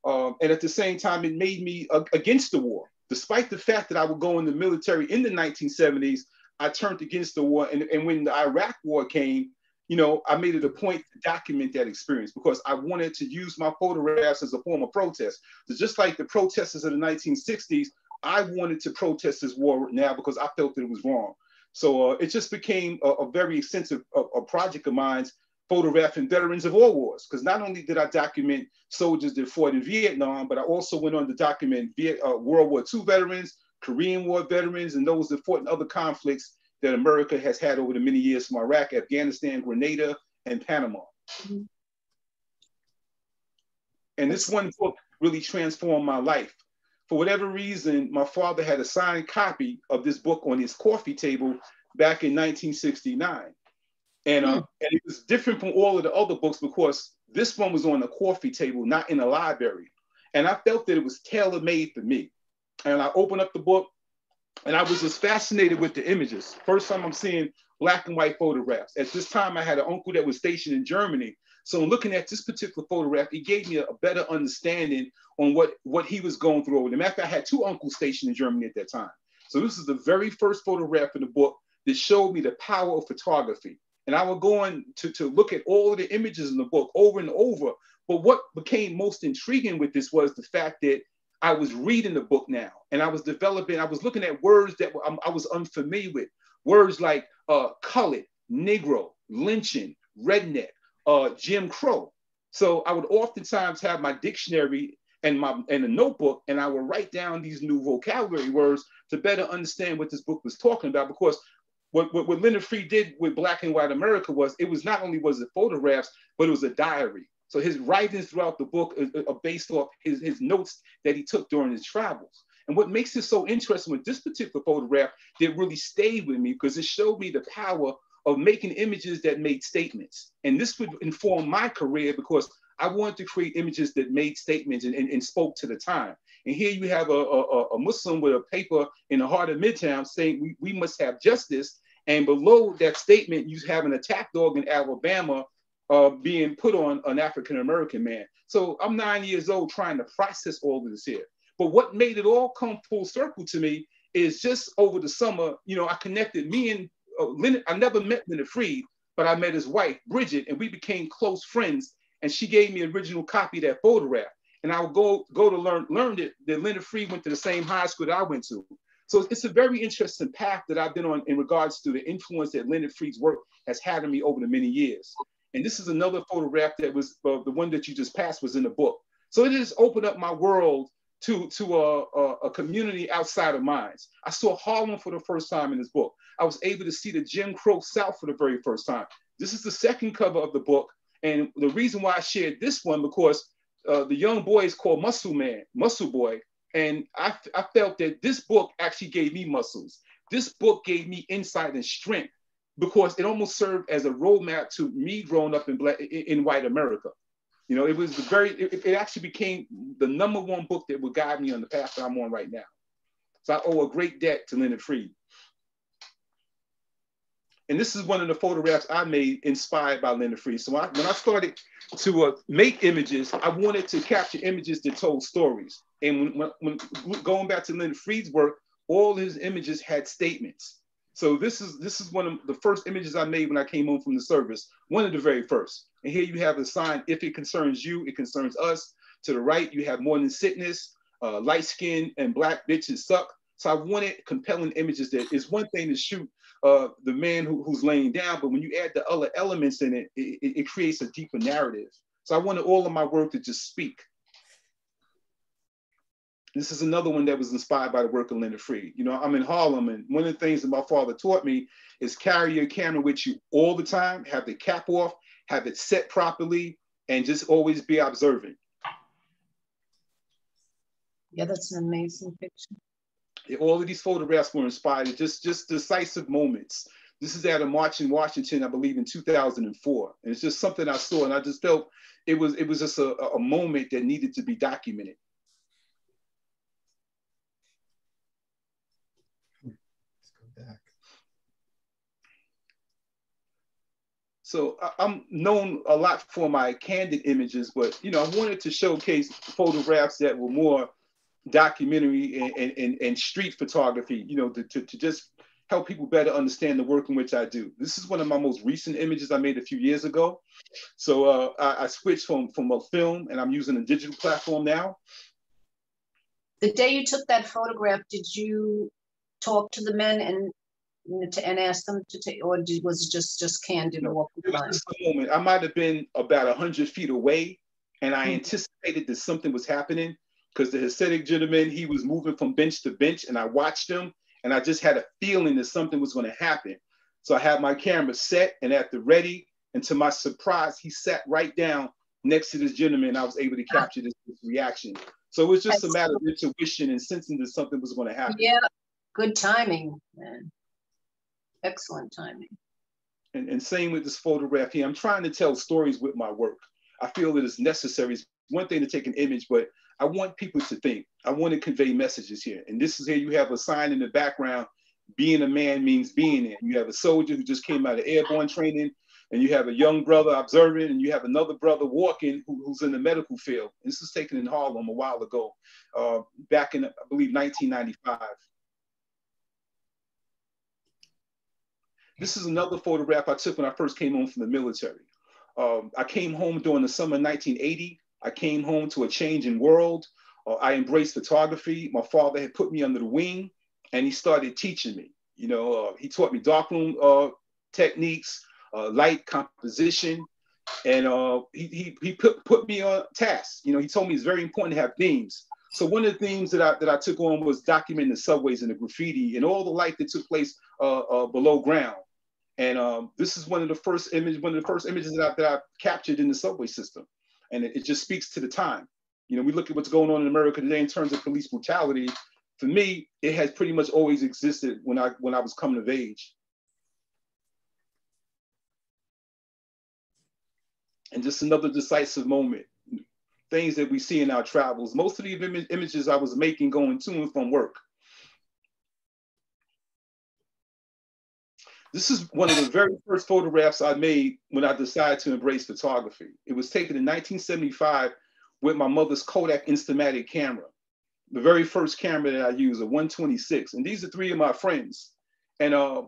Um, and at the same time, it made me uh, against the war. Despite the fact that I would go in the military in the 1970s, I turned against the war. And, and when the Iraq war came, you know, I made it a point to document that experience because I wanted to use my photographs as a form of protest. So just like the protesters of the 1960s, I wanted to protest this war now because I felt that it was wrong. So uh, it just became a, a very extensive a, a project of mine photographing veterans of all wars. Because not only did I document soldiers that fought in Vietnam, but I also went on to document Viet, uh, World War II veterans, Korean War veterans, and those that fought in other conflicts that America has had over the many years from Iraq, Afghanistan, Grenada, and Panama. Mm-hmm. And this one book really transformed my life. For whatever reason, my father had a signed copy of this book on his coffee table back in 1969. And, uh, mm. and it was different from all of the other books because this one was on a coffee table, not in a library. And I felt that it was tailor made for me. And I opened up the book and I was just fascinated with the images. First time I'm seeing black and white photographs. At this time, I had an uncle that was stationed in Germany. So looking at this particular photograph, it gave me a, a better understanding on what, what he was going through. In fact, I had two uncles stationed in Germany at that time. So this is the very first photograph in the book that showed me the power of photography. And I would go on to, to look at all of the images in the book over and over. But what became most intriguing with this was the fact that I was reading the book now and I was developing, I was looking at words that I was unfamiliar with. Words like uh, colored, Negro, lynching, redneck, uh, Jim Crow. So I would oftentimes have my dictionary and my and a notebook, and I would write down these new vocabulary words to better understand what this book was talking about. Because what, what, what Leonard Freed did with Black and White America was it was not only was it photographs, but it was a diary. So his writings throughout the book are, are based off his, his notes that he took during his travels. And what makes it so interesting with this particular photograph that really stayed with me because it showed me the power of making images that made statements. And this would inform my career because I wanted to create images that made statements and, and, and spoke to the time. And here you have a, a, a, Muslim with a paper in the heart of Midtown saying we, we must have justice. And below that statement, you have an attack dog in Alabama uh, being put on an African American man. So I'm nine years old trying to process all of this here. But what made it all come full circle to me is just over the summer, you know, I connected me and uh, Leonard, I never met Leonard Freed, but I met his wife, Bridget, and we became close friends. And she gave me original copy of that photograph. And I would go, go to learn, learn that, that Leonard Freed went to the same high school that I went to. So it's a very interesting path that I've been on in regards to the influence that Leonard Freed's work has had on me over the many years. And this is another photograph that was uh, the one that you just passed was in the book. So it has opened up my world to, to a, a, community outside of mines. I saw Harlem for the first time in this book. I was able to see the Jim Crow South for the very first time. This is the second cover of the book. And the reason why I shared this one, because uh, the young boy is called Muscle Man, Muscle Boy. And I, I felt that this book actually gave me muscles. This book gave me insight and strength because it almost served as a roadmap to me growing up in black in white America. You know, it was very, it, it, actually became the number one book that would guide me on the path that I'm on right now. So I owe a great debt to Leonard Freed. And this is one of the photographs I made inspired by Leonard Freed. So I, when I started to uh, make images, I wanted to capture images that told stories. And when, when, when going back to Leonard Freed's work, all his images had statements. So this is this is one of the first images I made when I came home from the service, one of the very first. And here you have a sign, if it concerns you, it concerns us. To the right, you have more than sickness, uh, light skin and black bitches suck. So I wanted compelling images that is one thing to shoot uh, the man who, who's laying down, but when you add the other elements in it, it, it creates a deeper narrative. So I wanted all of my work to just speak. This is another one that was inspired by the work of Leonard Freed. You know, I'm in Harlem, and one of the things that my father taught me is carry your camera with you all the time, have the cap off, have it set properly, and just always be observant. Yeah, that's an amazing picture. All of these photographs were inspired, just, just decisive moments. This is at a march in Washington, I believe, in 2004. And it's just something I saw, and I just felt it was it was just a, a moment that needed to be documented. So I'm known a lot for my candid images, but you know, I wanted to showcase photographs that were more documentary and, and, and street photography, you know, to, to, to just help people better understand the work in which I do. This is one of my most recent images I made a few years ago. So uh, I, I switched from, from a film and I'm using a digital platform now. The day you took that photograph, did you talk to the men and and ask them to take, or was it just just candid no, moment. I might have been about hundred feet away, and I mm-hmm. anticipated that something was happening because the Hasidic gentleman he was moving from bench to bench, and I watched him, and I just had a feeling that something was going to happen. So I had my camera set and at the ready, and to my surprise, he sat right down next to this gentleman. I was able to capture this, this reaction. So it was just a matter of intuition and sensing that something was going to happen. Yeah, good timing, man excellent timing. And, and same with this photograph here. I'm trying to tell stories with my work. I feel that it's necessary. It's one thing to take an image, but I want people to think. I want to convey messages here. And this is here you have a sign in the background. Being a man means being it. You have a soldier who just came out of airborne training, and you have a young brother observing, and you have another brother walking who, who's in the medical field. This was taken in Harlem a while ago, uh, back in, I believe, 1995. This is another photograph I took when I first came home from the military. Um, I came home during the summer of 1980. I came home to a changing world. Uh, I embraced photography. My father had put me under the wing and he started teaching me. You know, uh, he taught me darkroom uh, techniques, uh, light composition, and uh, he, he, he put, put me on task. You know, he told me it's very important to have themes. So one of the themes that I, that I took on was documenting the subways and the graffiti and all the life that took place uh, uh, below ground. And um, this is one of the first image, one of the first images that I, that I captured in the subway system. And it, it just speaks to the time. You know, we look at what's going on in America today in terms of police brutality. For me, it has pretty much always existed when I when I was coming of age. And just another decisive moment. Things that we see in our travels. Most of the Im images I was making going to and from work This is one of the very first photographs I made when I decided to embrace photography. It was taken in 1975 with my mother's Kodak Instamatic camera, the very first camera that I used, a 126. And these are three of my friends. And uh,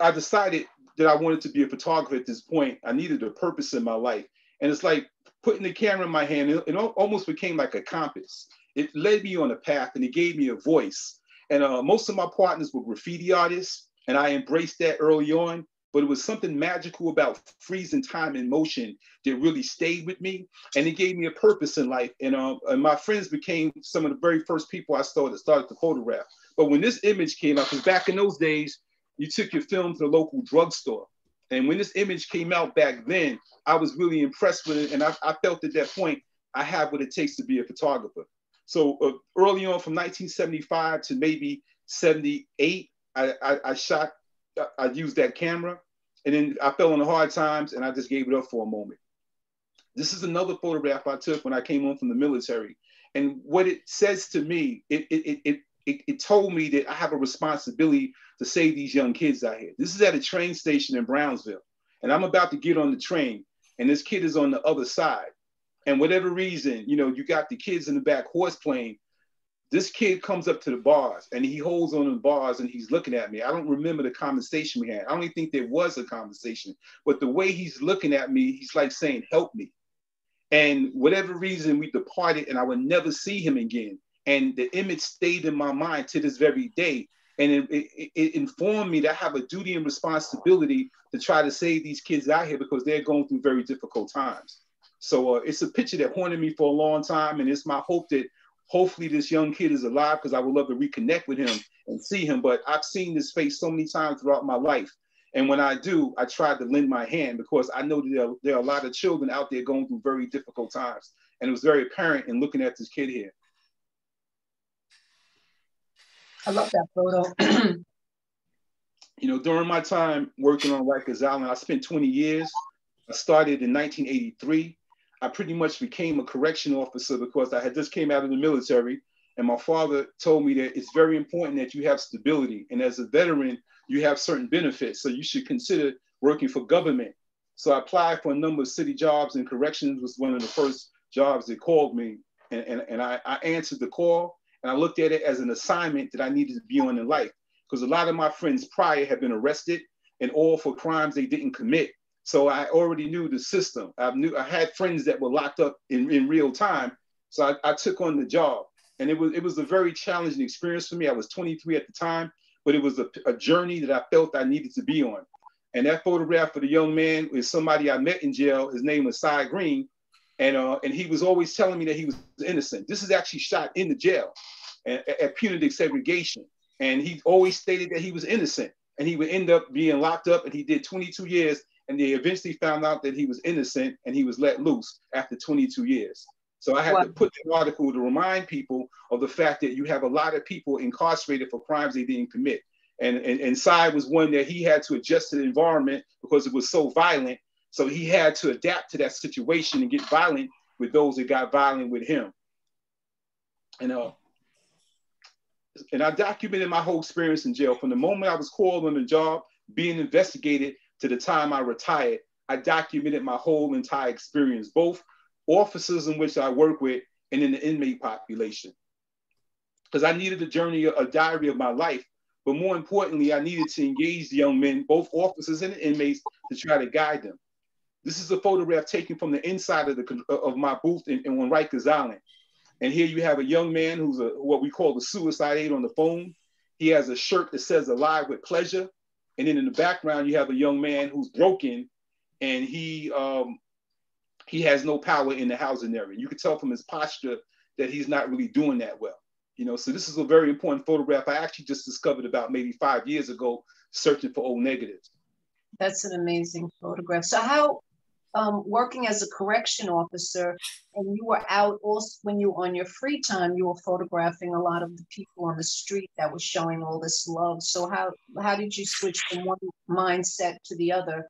I decided that I wanted to be a photographer at this point. I needed a purpose in my life. And it's like putting the camera in my hand, it, it almost became like a compass. It led me on a path and it gave me a voice. And uh, most of my partners were graffiti artists, and I embraced that early on. But it was something magical about freezing time in motion that really stayed with me, and it gave me a purpose in life. And, uh, and my friends became some of the very first people I started started to photograph. But when this image came out, because back in those days, you took your film to the local drugstore, and when this image came out back then, I was really impressed with it, and I, I felt at that point I have what it takes to be a photographer. So uh, early on, from 1975 to maybe 78, I, I, I shot, I used that camera, and then I fell on the hard times, and I just gave it up for a moment. This is another photograph I took when I came home from the military, and what it says to me, it it it it, it told me that I have a responsibility to save these young kids out here. This is at a train station in Brownsville, and I'm about to get on the train, and this kid is on the other side. And whatever reason, you know, you got the kids in the back horse playing. This kid comes up to the bars and he holds on the bars and he's looking at me. I don't remember the conversation we had. I don't even think there was a conversation, but the way he's looking at me, he's like saying, Help me. And whatever reason, we departed and I would never see him again. And the image stayed in my mind to this very day. And it, it, it, informed me that I have a duty and responsibility to try to save these kids out here because they're going through very difficult times. So uh, it's a picture that haunted me for a long time. And it's my hope that hopefully this young kid is alive because I would love to reconnect with him and see him. But I've seen this face so many times throughout my life. And when I do, I try to lend my hand because I know that there are, there are a lot of children out there going through very difficult times. And it was very apparent in looking at this kid here. I love that photo. [CLEARS THROAT] you know, during my time working on Rikers Island, I spent 20 years. I started in 1983. I pretty much became a correction officer because I had just came out of the military. And my father told me that it's very important that you have stability. And as a veteran, you have certain benefits. So you should consider working for government. So I applied for a number of city jobs and corrections was one of the first jobs that called me. And, and, and I, I answered the call and I looked at it as an assignment that I needed to be on in life because a lot of my friends prior had been arrested and all for crimes they didn't commit. So I already knew the system. I knew I had friends that were locked up in, in real time. So I, I took on the job. And it was it was a very challenging experience for me. I was 23 at the time, but it was a, a journey that I felt I needed to be on. And that photograph of the young man is somebody I met in jail. His name was Cy Green. And, uh, and he was always telling me that he was innocent. This is actually shot in the jail at, at punitive segregation. And he always stated that he was innocent and he would end up being locked up and he did 22 years and they eventually found out that he was innocent and he was let loose after 22 years. So I had to put the article to remind people of the fact that you have a lot of people incarcerated for crimes they didn't commit. And, and, and Cy was one that he had to adjust to the environment because it was so violent so he had to adapt to that situation and get violent with those that got violent with him. And uh, and I documented my whole experience in jail from the moment I was called on the job, being investigated to the time I retired. I documented my whole entire experience, both officers in which I work with and in the inmate population. Because I needed a journey, a diary of my life, but more importantly, I needed to engage the young men, both officers and inmates, to try to guide them. This is a photograph taken from the inside of the of my booth in, in Rikers Island. And here you have a young man who's a what we call the suicide aide on the phone. He has a shirt that says "Alive with Pleasure," and then in the background you have a young man who's broken, and he um, he has no power in the housing area. You can tell from his posture that he's not really doing that well. You know, so this is a very important photograph. I actually just discovered about maybe five years ago, searching for old negatives. That's an amazing photograph. So how um, working as a correction officer and you were out also when you were on your free time you were photographing a lot of the people on the street that was showing all this love so how how did you switch from one mindset to the other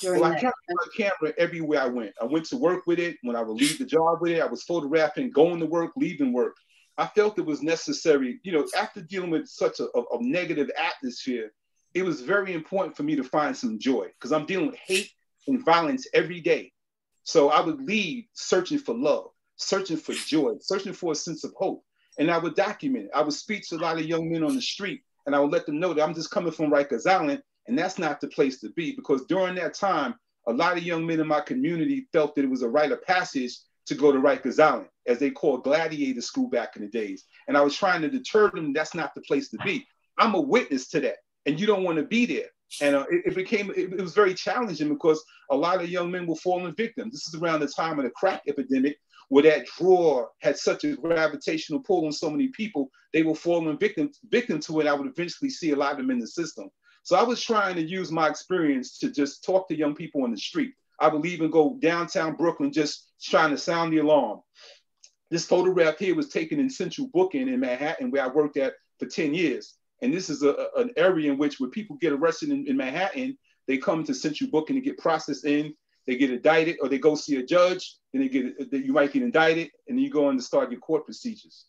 during well, I carried my camera everywhere I went. I went to work with it. When I would leave the job with it, I was photographing, going to work, leaving work. I felt it was necessary, you know, after dealing with such a, a, a negative atmosphere, it was very important for me to find some joy because I'm dealing with hate and violence every day. So I would leave searching for love, searching for joy, searching for a sense of hope. And I would document it. I would speak to a lot of young men on the street and I would let them know that I'm just coming from Rikers Island And that's not the place to be because during that time, a lot of young men in my community felt that it was a rite of passage to go to Rikers Island, as they called gladiator school back in the days. And I was trying to deter them that's not the place to be. I'm a witness to that, and you don't want to be there. And uh, it, it, became, it, it was very challenging because a lot of young men were falling victims. This is around the time of the crack epidemic, where that draw had such a gravitational pull on so many people, they were falling victim, victim to it. I would eventually see a lot of them in the system. So I was trying to use my experience to just talk to young people on the street. I would even go downtown Brooklyn just trying to sound the alarm. This photograph here was taken in Central Booking in Manhattan, where I worked at for 10 years. And this is a, an area in which when people get arrested in, in Manhattan, they come to Central Booking to get processed in, they get indicted, or they go see a judge, then they get that you might get indicted, and then you go on to start your court procedures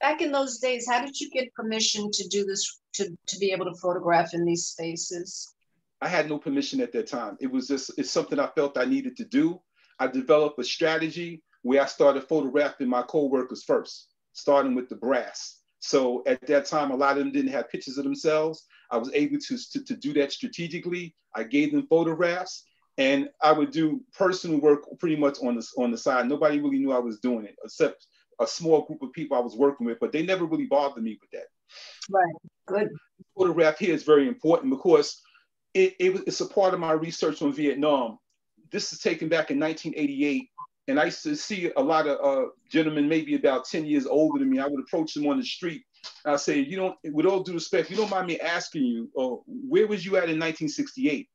back in those days, how did you get permission to do this, to, to be able to photograph in these spaces? I had no permission at that time. It was just, it's something I felt I needed to do. I developed a strategy where I started photographing my co-workers first, starting with the brass. So at that time, a lot of them didn't have pictures of themselves. I was able to, to, to do that strategically. I gave them photographs and I would do personal work pretty much on the, on the side. Nobody really knew I was doing it except a small group of people I was working with, but they never really bothered me with that. Right. Good. Photograph here is very important because it, it, it's a part of my research on Vietnam. This is taken back in 1988. And I used to see a lot of uh, gentlemen, maybe about 10 years older than me. I would approach them on the street. I say, you don't, with all due respect, you don't mind me asking you, uh, where was you at in 1968?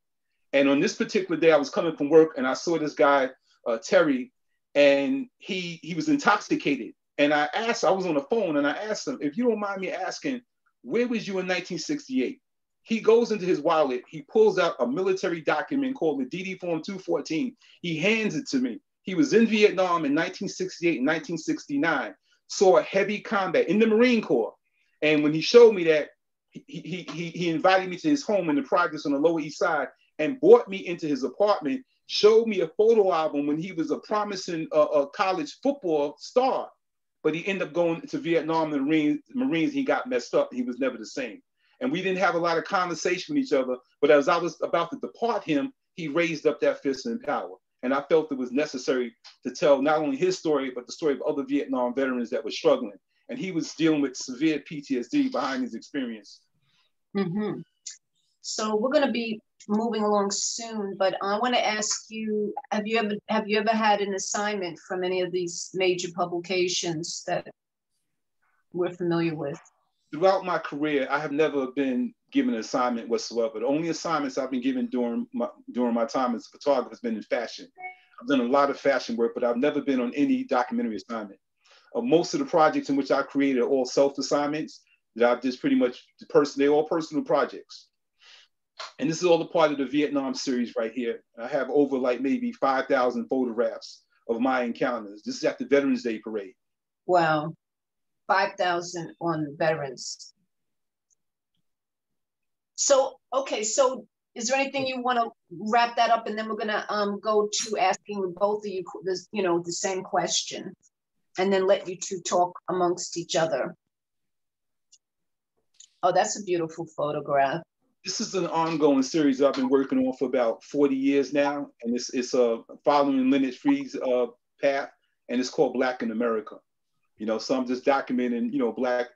And on this particular day, I was coming from work and I saw this guy, uh, Terry, and he he was intoxicated. And I asked, I was on the phone and I asked him, if you don't mind me asking, where was you in 1968? He goes into his wallet, he pulls out a military document called the DD Form 214. He hands it to me. He was in Vietnam in 1968 and 1969, saw heavy combat in the Marine Corps. And when he showed me that, he, he, he, invited me to his home in the projects on the Lower East Side and brought me into his apartment showed me a photo album when he was a promising uh, a college football star, but he ended up going to Vietnam and the Marines, Marines. He got messed up. He was never the same. And we didn't have a lot of conversation with each other. But as I was about to depart him, he raised up that fist in power. And I felt it was necessary to tell not only his story, but the story of other Vietnam veterans that were struggling. And he was dealing with severe PTSD behind his experience. Mm-hmm. So we're going to be moving along soon, but I want to ask you: Have you ever have you ever had an assignment from any of these major publications that we're familiar with? Throughout my career, I have never been given an assignment whatsoever. The only assignments I've been given during my during my time as a photographer has been in fashion. I've done a lot of fashion work, but I've never been on any documentary assignment. Uh, most of the projects in which I created are all self assignments that I've just pretty much person. They're all personal projects. And this is all a part of the Vietnam series right here. I have over like maybe 5,000 photographs of my encounters. This is at the Veterans Day Parade. Wow. 5,000 on veterans. So, okay, so is there anything you want to wrap that up and then we're going to um, go to asking both of you this, you know, the same question and then let you two talk amongst each other. Oh, that's a beautiful photograph this is an ongoing series I've been working on for about 40 years now, and it's it's uh, following Leonard Freed's uh, path, and it's called Black in America. You know, so I'm just documenting, you know, Black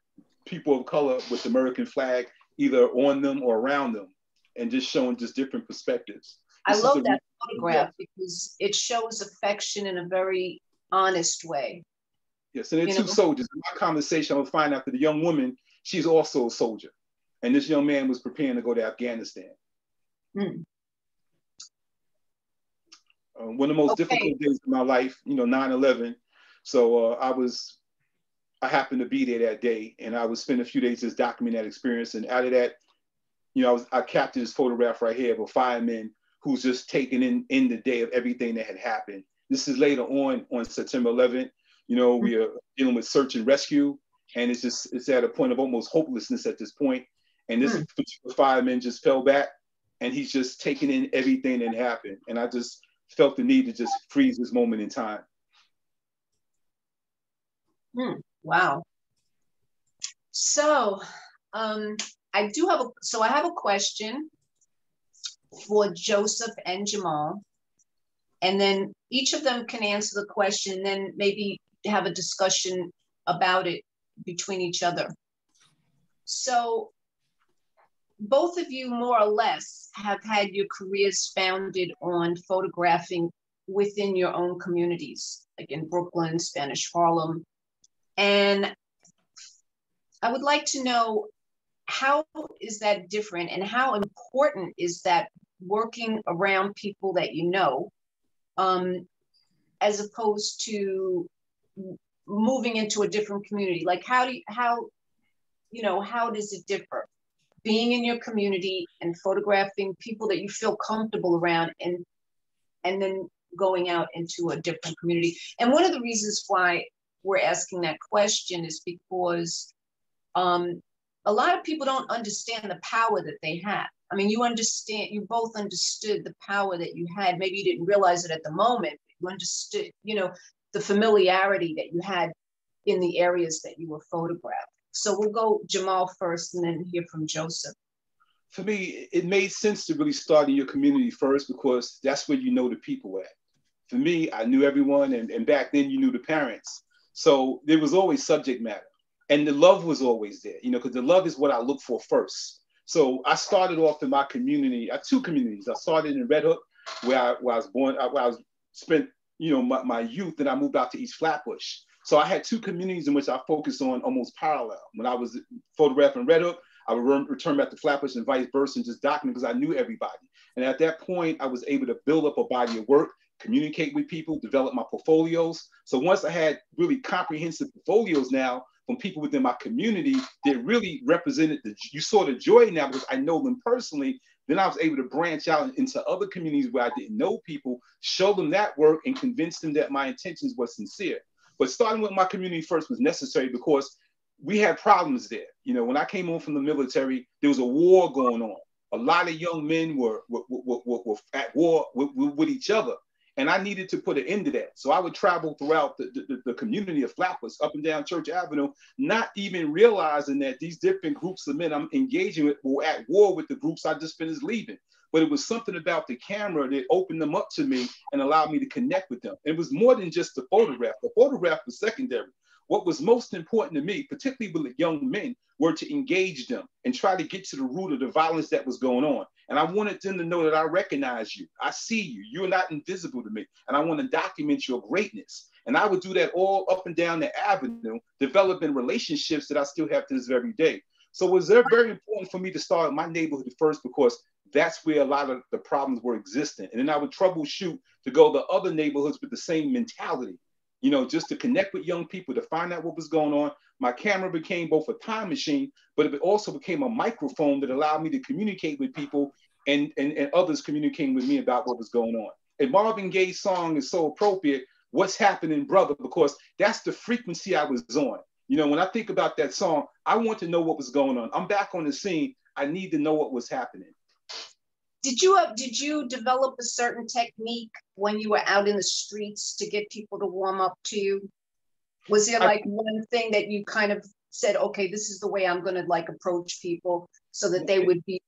people of color with the American flag either on them or around them, and just showing just different perspectives. This I love that photograph yeah. because it shows affection in a very honest way. Yes, and they're you two know? soldiers. In my conversation, I will find out that the young woman, she's also a soldier. And this young man was preparing to go to Afghanistan. Mm. Uh, one of the most okay. difficult days of my life, you know, 9 11. So uh, I was, I happened to be there that day and I would spend a few days just documenting that experience. And out of that, you know, I, was, I captured this photograph right here of a fireman who's just taking in, in the day of everything that had happened. This is later on, on September 11th. You know, we are dealing with search and rescue and it's just, it's at a point of almost hopelessness at this point. And this hmm. fireman just fell back and he's just taking in everything that happened. And I just felt the need to just freeze this moment in time. Hmm. Wow. So, um, I do have a, so I have a question for Joseph and Jamel. And then each of them can answer the question and then maybe have a discussion about it between each other. So both of you more or less have had your careers founded on photographing within your own communities, like in Brooklyn, Spanish Harlem. And I would like to know how is that different and how important is that working around people that you know um, as opposed to moving into a different community? Like how do you how you know how does it differ? Being in your community and photographing people that you feel comfortable around and and then going out into a different community. And one of the reasons why we're asking that question is because um, a lot of people don't understand the power that they have I mean, you understand, you both understood the power that you had. Maybe you didn't realize it at the moment. you understood, you know, the familiarity that you had in the areas that you were photographing. So we'll go Jamel first and then hear from Joseph. For me, it made sense to really start in your community first because that's where you know the people at. For me, I knew everyone, and, and back then you knew the parents. So there was always subject matter. And the love was always there, you know, because the love is what I look for first so I started off in my community, at two communities. I started in Red Hook, where I, where I was born, uh, where I was spent, you know, my, my youth, and I moved out to East Flatbush. So I had two communities in which I focused on almost parallel. When I was photographing Red Hook, I would return back to Flatbush and vice versa and just document because I knew everybody. And at that point, I was able to build up a body of work, communicate with people, develop my portfolios. So once I had really comprehensive portfolios now, from people within my community that really represented the you saw the joy now because I know them personally. Then I was able to branch out into other communities where I didn't know people, show them that work, and convince them that my intentions were sincere. But starting with my community first was necessary because we had problems there. You know, when I came home from the military, there was a war going on. A lot of young men were, were, were, were, were at war with, with each other and I needed to put an end to that. So I would travel throughout the, the, the, community of Flatbush, up and down Church Avenue, not even realizing that these different groups of men I'm engaging with were at war with the groups I just finished leaving. But it was something about the camera that opened them up to me and allowed me to connect with them. It was more than just the photograph. The photograph was secondary. What was most important to me, particularly with the young men, were to engage them and try to get to the root of the violence that was going on. And I wanted them to know that I recognize you. I see you. You're not invisible to me. And I want to document your greatness. And I would do that all up and down the avenue, developing relationships that I still have to this very day. So it was very important for me to start in my neighborhood first because that's where a lot of the problems were existing. And then I would troubleshoot to go to other neighborhoods with the same mentality you know, just to connect with young people, to find out what was going on. My camera became both a time machine, but it also became a microphone that allowed me to communicate with people and, and, and others communicating with me about what was going on. A Marvin Gaye song is so appropriate, What's Happening, Brother, because that's the frequency I was on. You know, when I think about that song, I want to know what was going on. I'm back on the scene. I need to know what was happening. Did you uh, did you develop a certain technique when you were out in the streets to get people to warm up to you? Was there like I, one thing that you kind of said, okay, this is the way I'm going to like approach people so that they would be?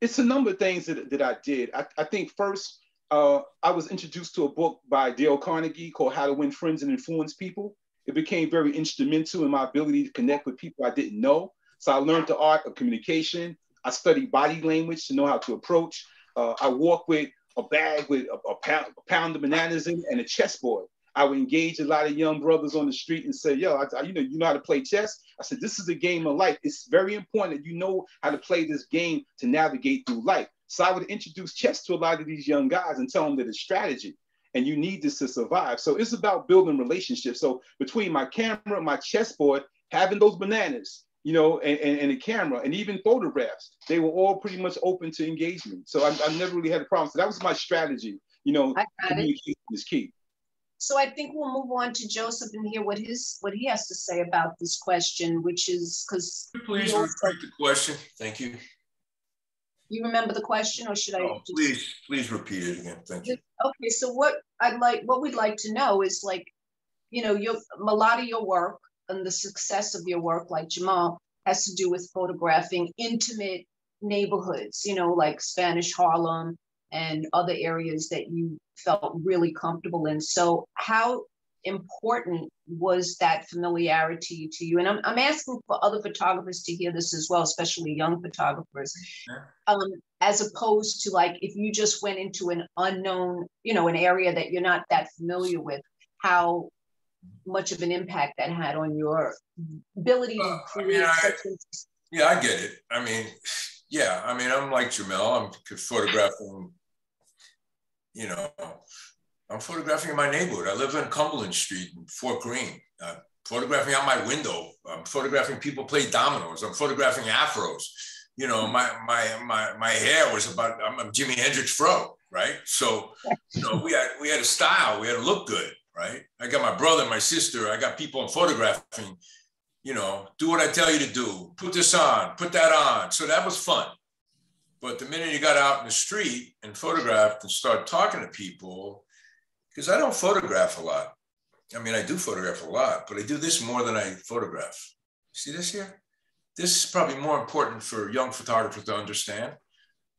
It's a number of things that, that I did. I, I think first, uh, I was introduced to a book by Dale Carnegie called How to Win Friends and Influence People. It became very instrumental in my ability to connect with people I didn't know. So I learned the art of communication, I study body language to know how to approach. Uh, I walk with a bag with a, a, pound, a pound, of bananas in and a chessboard. I would engage a lot of young brothers on the street and say, "Yo, I, you know, you know how to play chess." I said, "This is a game of life. It's very important that you know how to play this game to navigate through life." So I would introduce chess to a lot of these young guys and tell them that it's strategy and you need this to survive. So it's about building relationships. So between my camera, my chessboard, having those bananas, you know, and, and, and, a camera and even photographs. They were all pretty much open to engagement. So I, I never really had a problem. So that was my strategy. You know, communication it. is key. So I think we'll move on to Joseph and hear what his what he has to say about this question, which is because please repeat the question. Thank you. You remember the question, or should I? Oh, just... Please, please repeat it again. Thank you. Okay, so what I'd like, what we'd like to know is like, you know, your a lot of your work and the success of your work, like Jamel, has to do with photographing intimate neighborhoods, you know, like Spanish Harlem and other areas that you felt really comfortable in. So, how important was that familiarity to you? And I'm, I'm asking for other photographers to hear this as well, especially young photographers, um, as opposed to like if you just went into an unknown, you know, an area that you're not that familiar with, how much of an impact that had on your ability to create. I mean, I, yeah, I get it. I mean, yeah, I mean, I'm like Jamel. I'm photographing, you know, I'm photographing in my neighborhood. I live in Cumberland Street in Fort Greene. Uh, photographing out my window. I'm photographing people play dominoes. I'm photographing afros. You know, my my my my hair was about. I'm a Jimi Hendrix fro, right? So, you know, we had we had a style. We had to look good, right? I got my brother, my sister. I got people I'm photographing. You know, do what I tell you to do. Put this on. Put that on. So that was fun. But the minute you got out in the street and photographed and start talking to people, because I don't photograph a lot. I mean, I do photograph a lot, but I do this more than I photograph. See this here? This is probably more important for young photographers to understand.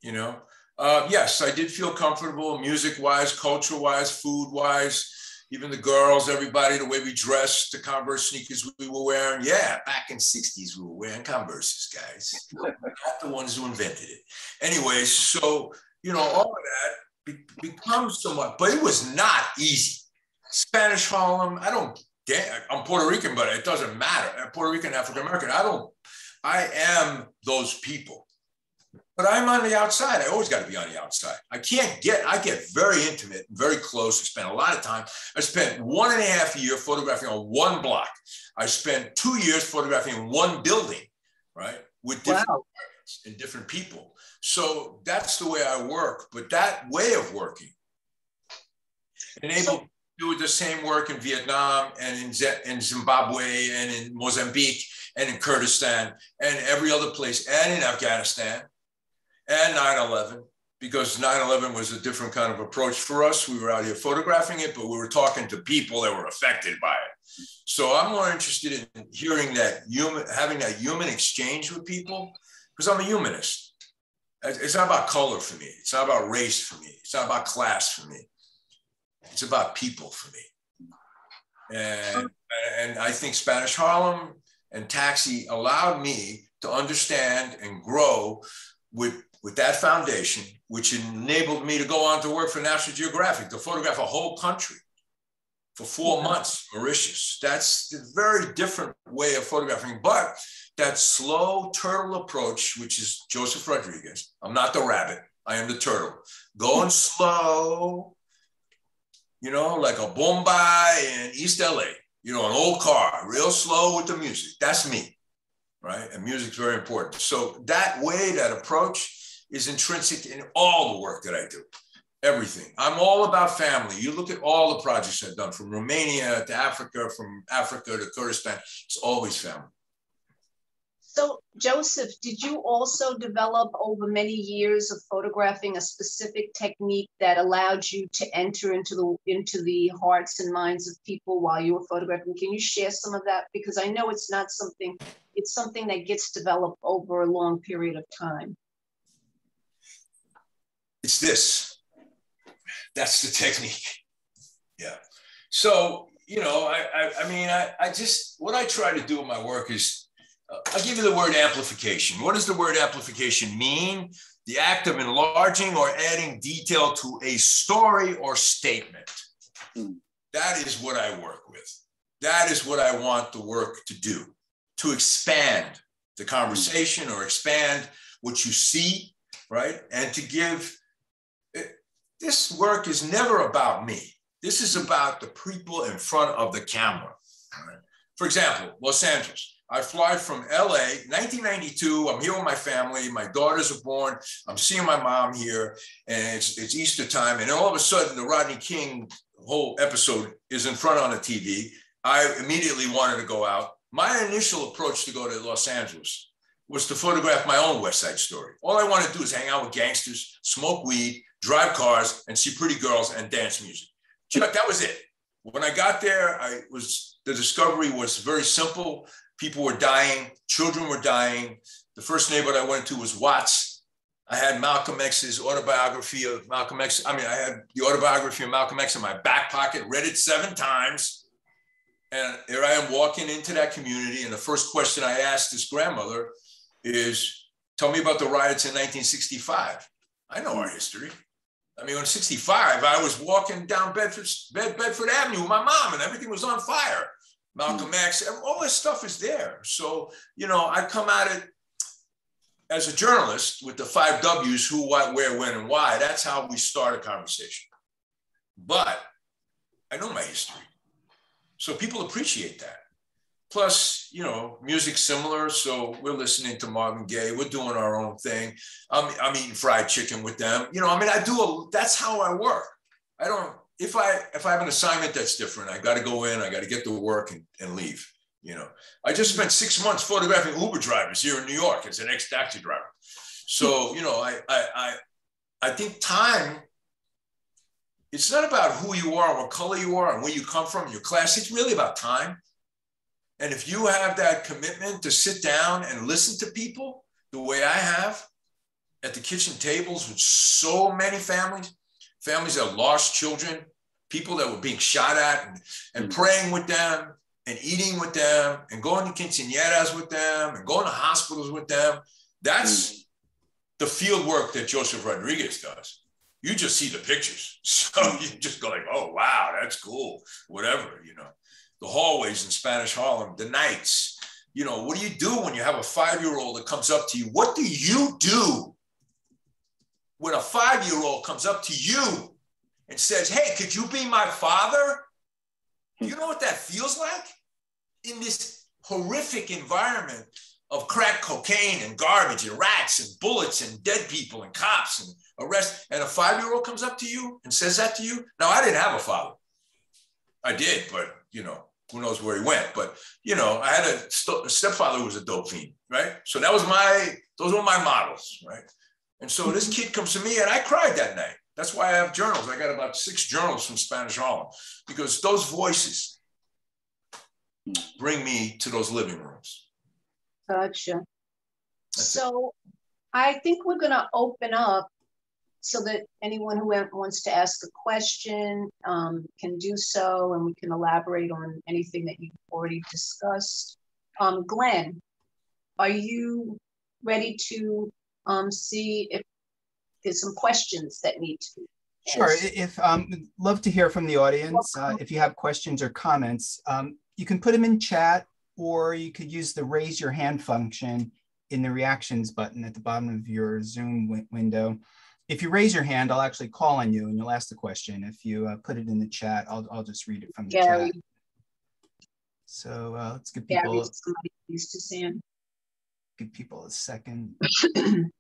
You know, uh, yes, I did feel comfortable music-wise, culture-wise, food-wise. Even the girls, everybody, the way we dressed, the Converse sneakers we were wearing. Yeah, back in 60s, we were wearing Converses, guys. Not the ones who invented it. Anyways, so, you know, all of that be, becomes somewhat, but it was not easy. Spanish Harlem, I don't get, I'm Puerto Rican, but it doesn't matter. I'm Puerto Rican, African American, I don't, I am those people. But I'm on the outside. I always got to be on the outside. I can't get, I get very intimate, very close. I spend a lot of time. I spent one and a half year photographing on one block. I spent two years photographing one building, right? With different wow. and different people. So that's the way I work. But that way of working enabled so, do the same work in Vietnam and in, Z- in Zimbabwe and in Mozambique and in Kurdistan and every other place and in Afghanistan and 9-11 because 9-11 was a different kind of approach for us. We were out here photographing it, but we were talking to people that were affected by it. So I'm more interested in hearing that human, having that human exchange with people because I'm a humanist. It's not about color for me. It's not about race for me. It's not about class for me. It's about people for me. And, and I think Spanish Harlem and Taxi allowed me to understand and grow with, with that foundation, which enabled me to go on to work for National Geographic, to photograph a whole country for four months, Mauritius. That's a very different way of photographing, but that slow turtle approach, which is Joseph Rodriguez. I'm not the rabbit, I am the turtle. Going [LAUGHS] slow, you know, like a Bombay in East LA, you know, an old car, real slow with the music. That's me, right? And music's very important. So that way, that approach is intrinsic in all the work that I do. Everything. I'm all about family. You look at all the projects I've done from Romania to Africa, from Africa to Kurdistan, it's always family. So, Joseph, did you also develop over many years of photographing a specific technique that allowed you to enter into the into the hearts and minds of people while you were photographing? Can you share some of that? Because I know it's not something it's something that gets developed over a long period of time. It's this. That's the technique. Yeah. So, you know, I, I, I mean, I, I just, what I try to do in my work is uh, I'll give you the word amplification. What does the word amplification mean? The act of enlarging or adding detail to a story or statement. Hmm. That is what I work with. That is what I want the work to do, to expand the conversation or expand what you see, right? And to give, this work is never about me. This is about the people in front of the camera. For example, Los Angeles. I fly from LA, 1992. I'm here with my family. My daughters are born. I'm seeing my mom here, and it's, it's Easter time. And all of a sudden, the Rodney King whole episode is in front on the TV. I immediately wanted to go out. My initial approach to go to Los Angeles was to photograph my own West Side Story. All I want to do is hang out with gangsters, smoke weed, drive cars, and see pretty girls and dance music. Chuck, that was it. When I got there, I was the discovery was very simple People were dying, children were dying. The first neighborhood I went to was Watts. I had Malcolm X's autobiography of Malcolm X. I mean, I had the autobiography of Malcolm X in my back pocket, read it seven times. And here I am walking into that community. And the first question I asked this grandmother is, Tell me about the riots in 1965. I know our history. I mean, in 65, I was walking down Bedford, Bed, Bedford Avenue with my mom and everything was on fire. Malcolm hmm. X, all this stuff is there. So, you know, I come at it as a journalist with the five W's who, what, where, when, and why. That's how we start a conversation. But I know my history. So people appreciate that. Plus, you know, music similar. So we're listening to Marvin Gaye. We're doing our own thing. I'm, I'm eating fried chicken with them. You know, I mean, I do a, that's how I work. I don't, if I, if I have an assignment that's different, I got to go in, I got to get to work and, and leave. You know, I just spent six months photographing Uber drivers here in New York as an ex-taxi driver. So, you know, I, I, I, I think time it's not about who you are, what color you are, and where you come from, your class. It's really about time. And if you have that commitment to sit down and listen to people the way I have at the kitchen tables with so many families, families that lost children, people that were being shot at, and, and mm. praying with them and eating with them and going to quinceañeras with them and going to hospitals with them. That's mm. the field work that Joseph Rodriguez does. You just see the pictures. [LAUGHS] So mm. you just go like, oh, wow, that's cool, whatever, you know the hallways in Spanish Harlem, the nights. You know, what do you do when you have a five year old that comes up to you? What do you do when a five year old comes up to you and says, Hey, could you be my father? Hmm. You know what that feels like? In this horrific environment of crack cocaine and garbage and rats and bullets and dead people and cops and arrests, and a five year old comes up to you and says that to you. Now, I didn't have a father. I did, but you know, who knows where he went. But you know, I had a, st- a stepfather who was a dope fiend, right? So that was my those were my models, right? And so this kid comes to me, and I cried that night. That's why I have journals. I got about six journals from Spanish Harlem because those voices bring me to those living rooms. Gotcha. That's so it. I think we're going to open up so that anyone who wants to ask a question um, can do so and we can elaborate on anything that you've already discussed. Um, Glenn, are you ready to um, see if there's some questions that need to be Sure. If um, love to hear from the audience. Uh, if you have questions or comments, um, you can put them in chat, or you could use the raise your hand function in the reactions button at the bottom of your Zoom window if you raise your hand, I'll actually call on you and you'll ask the question. If you uh, put it in the chat, I'll, I'll just read it from the Gary. chat. So uh, let's give people. Gary, somebody used to. Give people a second. [CLEARS THROAT]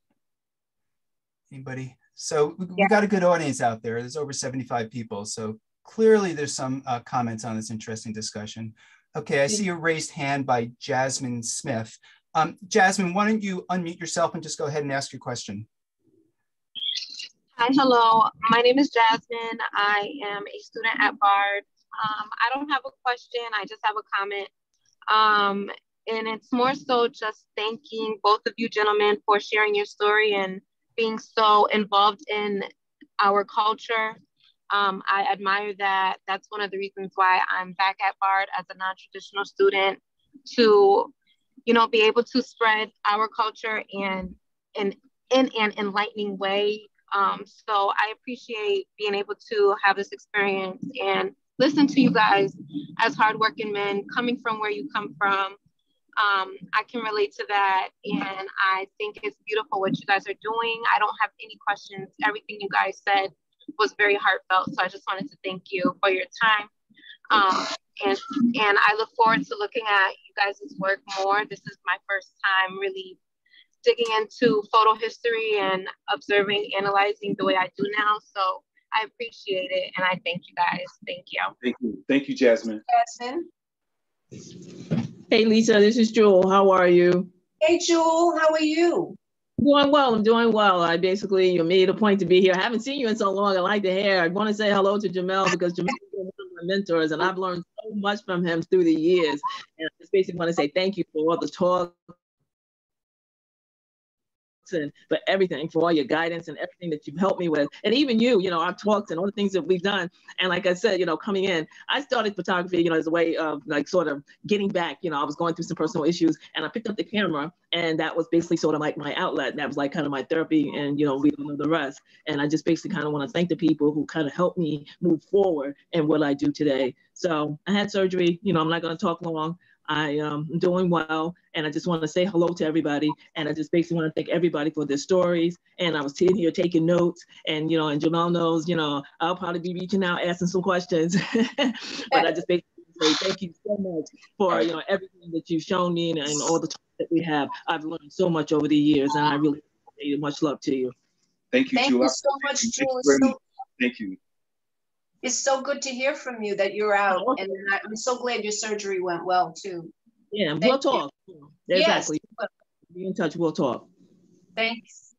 Anybody? So we, yeah. got a good audience out there. There's over 75 people. So clearly there's some uh, comments on this interesting discussion. Okay, I see a raised hand by Jasmine Smith. Um, Jasmine, why don't you unmute yourself and just go ahead and ask your question. Hi, hello. My name is Jasmine. I am a student at Bard. Um, I don't have a question. I just have a comment. Um, and it's more so just thanking both of you gentlemen for sharing your story and being so involved in our culture. Um, I admire that. That's one of the reasons why I'm back at Bard as a non-traditional student to, you know, be able to spread our culture and in in an enlightening way um, so I appreciate being able to have this experience and listen to you guys as hardworking men coming from where you come from. Um, I can relate to that. And I think it's beautiful what you guys are doing. I don't have any questions. Everything you guys said was very heartfelt. So I just wanted to thank you for your time. Um, and, and I look forward to looking at you guys' work more. This is my first time really digging into photo history and observing, analyzing the way I do now. So I appreciate it and I thank you guys. Thank you. Thank you. Thank you, Jasmine. Jasmine. Hey, Lisa, this is Jewel. How are you? Hey, Jewel, how are you? Doing well. I'm doing well. I basically you made a point to be here. I haven't seen you in so long. I like the hair. I want to say hello to Jamel because Jamel is one of my mentors, and I've learned so much from him through the years. And I just basically want to say thank you for for all the talk and for everything, for all your guidance and everything that you've helped me with. And even you, you know, our talks and all the things that we've done. And like I said, you know, coming in, I started photography, you know, as a way of like sort of getting back. You know, I was going through some personal issues and I picked up the camera and that was basically sort of like my outlet. That was like kind of my therapy and, you know, we don't know the rest. And I just basically kind of want to thank the people who kind of helped me move forward in what I do today. So I had surgery, you know, I'm not going to talk long. I am um, doing well, and I just want to say hello to everybody. And I just basically want to thank everybody for their stories. And I was sitting here taking notes, and you know, and Jamal knows, you know, I'll probably be reaching out, asking some questions. [LAUGHS] but I just basically say thank you so much for you know everything that you've shown me and, and all the time that we have. I've learned so much over the years, and I really much love to you. Thank you, Thank Julie. you so much, Julie. Thank you. It's so good to hear from you that you're out, and I'm so glad your surgery went well too. Yeah, Thank we'll talk. You. Exactly. Yes. Be in touch. We'll talk. Thanks.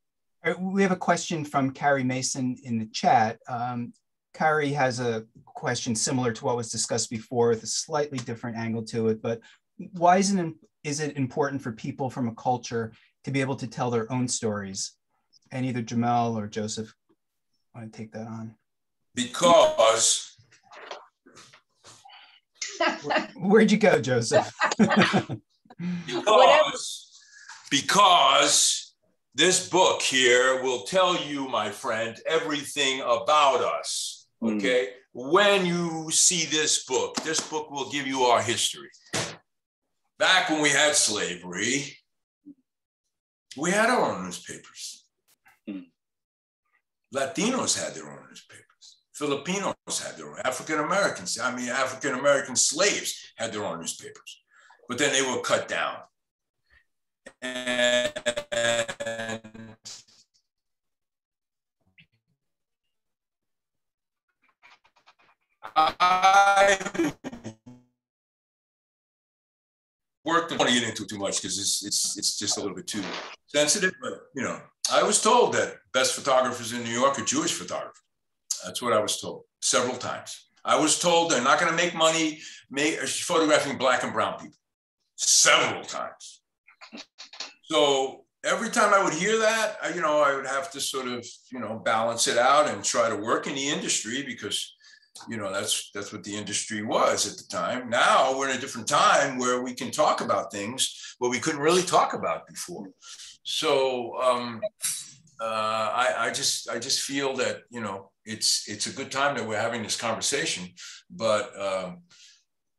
we have a question from Carrie Mason in the chat. Um, Carrie has a question similar to what was discussed before with a slightly different angle to it, but why isn't it, is it important for people from a culture to be able to tell their own stories? And either Jamal or Joseph want to take that on because where'd you go joseph because because this book here will tell you my friend everything about us hmm. okay mm. when you see this book this book will give you our history back when we had slavery we had our own newspapers mm. latinos had their own newspapers Filipinos had their own, African Americans, I mean, African American slaves had their own newspapers, but then they were cut down. And I don't want to get into too much because it's, it's it's just a little bit too sensitive. But you know, I was told that best photographers in New York are Jewish photographers. That's what I was told several times. I was told they're not going to make money make, photographing black and brown people several times. So every time I would hear that, I, you know, I would have to sort of, you know, balance it out and try to work in the industry because, you know, that's that's what the industry was at the time. Now we're in a different time where we can talk about things what we couldn't really talk about before. So um, uh, I, I just I just feel that you know it's it's a good time that we're having this conversation. But um,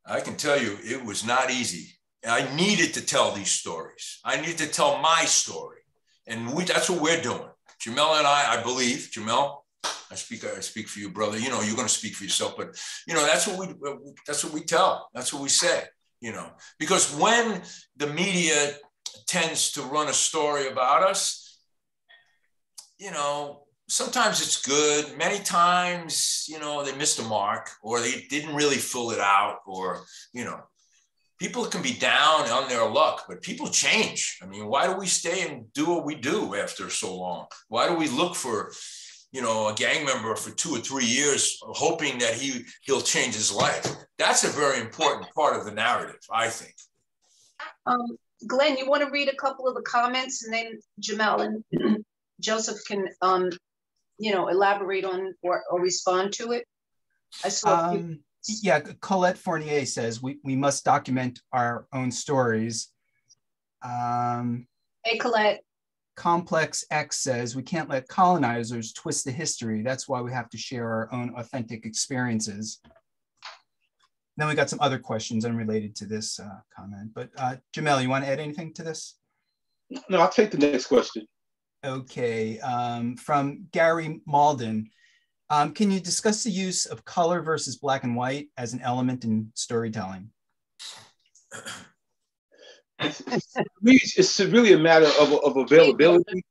I can tell you, it was not easy. I needed to tell these stories. I needed to tell my story, and we, that's what we're doing. Jamel and I, I believe, Jamel, I speak, I speak for you, brother. You know, you're going to speak for yourself, but you know, that's what we, that's what we tell. That's what we say. You know, because when the media tends to run a story about us, you know, sometimes it's good. Many times, you know, they missed a mark or they didn't really fill it out, or, you know, people can be down on their luck, but people change. I mean, why do we stay and do what we do after so long? Why do we look for, you know, a gang member for two or three years, hoping that he he'll change his life? That's a very important part of the narrative, I think. Um, Glenn, you want to read a couple of the comments, and then Jamel and [CLEARS THROAT] Joseph can um, you know, elaborate on or, or respond to it? I saw. Um, yeah, Collette Fournier says we, we must document our own stories. Um, hey, Collette. Complex X says we can't let colonizers twist the history. That's why we have to share our own authentic experiences. Then we got some other questions unrelated to this uh, comment. But uh, Jamel, you want to add anything to this? No, I'll take the next question. Okay, um, from Gary Malden. Um, can you discuss the use of color versus black and white as an element in storytelling? it's really a matter of, of availability.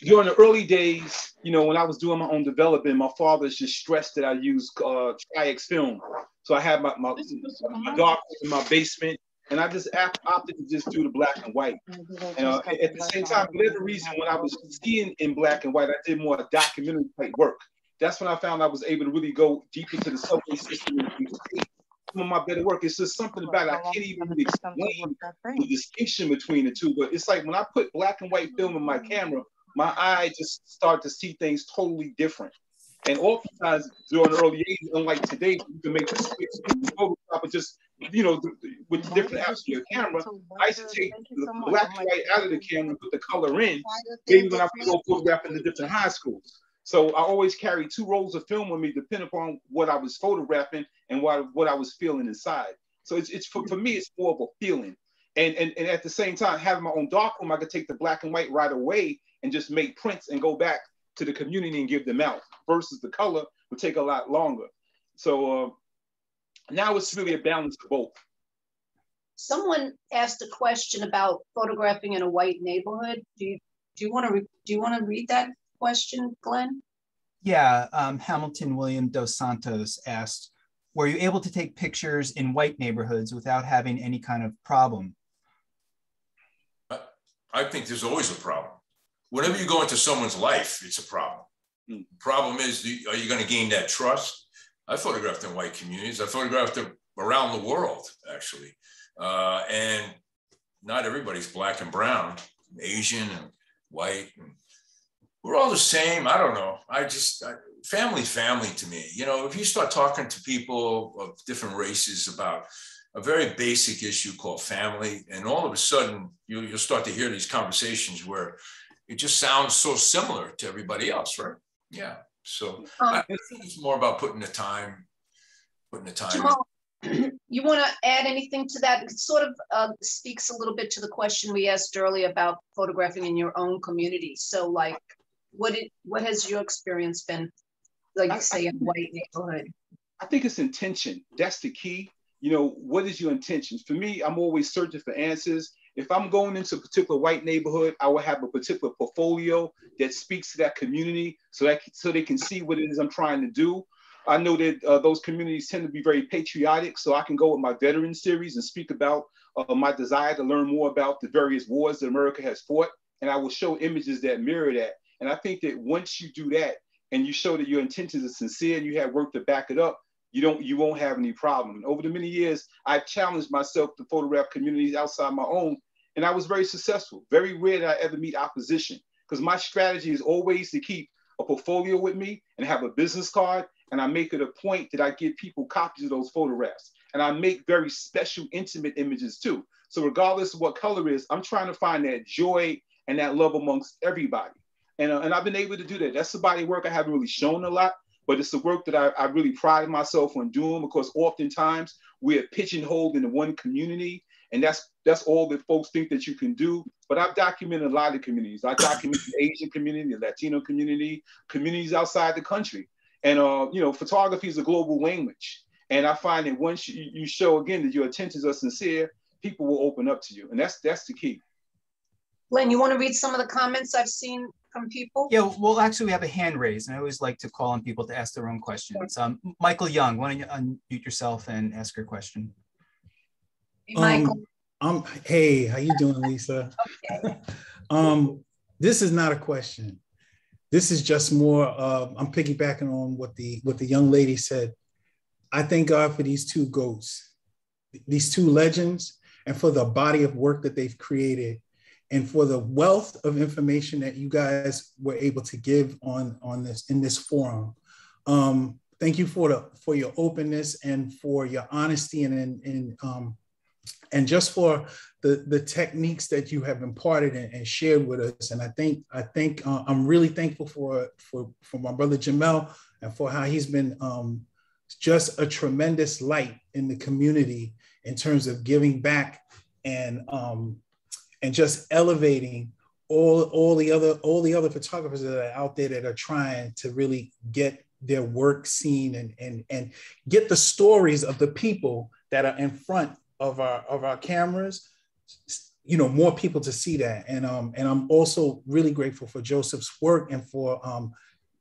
During the early days, you know, when I was doing my own development, my father just stressed that I use uh, Tri-X film. So I had my, my, my dark in my basement and I just opted to just do the black and white. And uh, at the same time, whatever reason, when I was seeing in black and white, I did more documentary type work. That's when I found I was able to really go deep into the subway system. some of my better work. It's just something about it. I can't even really explain the distinction between the two. But it's like when I put black and white film in my camera, my eye just start to see things totally different. And oftentimes during the early 80s, unlike today, you can make this Photoshop and just, you know, with different apps your camera. I used to take the black and white out of the camera and put the color in, maybe when I go photograph in the different high schools. So I always carry two rolls of film with me, depending upon what I was photographing and what, what I was feeling inside. So it's, it's for, for me, it's more of a feeling. And, and, and at the same time, having my own darkroom, I could take the black and white right away and just make prints and go back to the community and give them out versus the color would take a lot longer. So uh, now it's really a balance of both. Someone asked a question about photographing in a white neighborhood. Do you do you want to do you want to read that question, Glenn? Yeah, um, Hamilton William dos Santos asked, were you able to take pictures in white neighborhoods without having any kind of problem? I think there's always a problem. Whenever you go into someone's life, it's a problem. The hmm. problem is, are you going to gain that trust? I photographed in white communities. I photographed around the world, actually. Uh, and not everybody's black and brown, Asian and white. And we're all the same. I don't know. I just, I, family, family to me. You know, if you start talking to people of different races about a very basic issue called family, and all of a sudden you, you'll start to hear these conversations where it just sounds so similar to everybody else, right? Yeah. So um, I think it's more about putting the time, putting the time. Jamal, [CLEARS THROAT] you want to add anything to that? It sort of uh, speaks a little bit to the question we asked earlier about photographing in your own community. So, like, what it what has your experience been like you say in white neighborhood i think it's intention that's the key you know what is your intention for me i'm always searching for answers if i'm going into a particular white neighborhood i will have a particular portfolio that speaks to that community so that so they can see what it is i'm trying to do. I know that uh, those communities tend to be very patriotic so i can go with my veteran series and speak about uh, my desire to learn more about the various wars that america has fought and i will show images that mirror that. And I think that once you do that and you show that your intentions are sincere and you have work to back it up, you don't you won't have any problem. And over the many years, I've challenged myself to photograph communities outside my own, and I was very successful. Very rare that I ever meet opposition because my strategy is always to keep a portfolio with me and have a business card. And I make it a point that I give people copies of those photographs. And I make very special, intimate images too. So regardless of what color is, I'm trying to find that joy and that love amongst everybody. And, uh, and I've been able to do that. That's the body work I haven't really shown a lot, but it's the work that I, I really pride myself on doing because oftentimes we're pigeonholed into one community and that's that's all that folks think that you can do. But I've documented a lot of communities. I documented the Asian community, the Latino community, communities outside the country. And uh, you know, photography is a global language. And I find that once you, show again that your intentions are sincere, people will open up to you. And that's that's the key. Len, you want to read some of the comments I've seen from people? Yeah, well, actually, we have a hand raised, and I always like to call on people to ask their own questions. Um, Michael Young, why don't you unmute yourself and ask your question? Hey, Michael. Um, I'm, hey, how you doing, Lisa? [LAUGHS] okay. [LAUGHS] um, this is not a question. This is just more. Uh, I'm piggybacking on what the what the young lady said. I thank God for these two goats, these two legends, and for the body of work that they've created and for the wealth of information that you guys were able to give on, on this in this forum. Um, thank you for the for your openness and for your honesty and and, and um, and just for the the techniques that you have imparted and, and shared with us. And I think I think uh, I'm really thankful for for for my brother Jamel and for how he's been um, just a tremendous light in the community in terms of giving back and um, and just elevating all all the other all the other photographers that are out there that are trying to really get their work seen and and and get the stories of the people that are in front of our of our cameras you know more people to see that. And um and i'm also really grateful for joseph's work and for um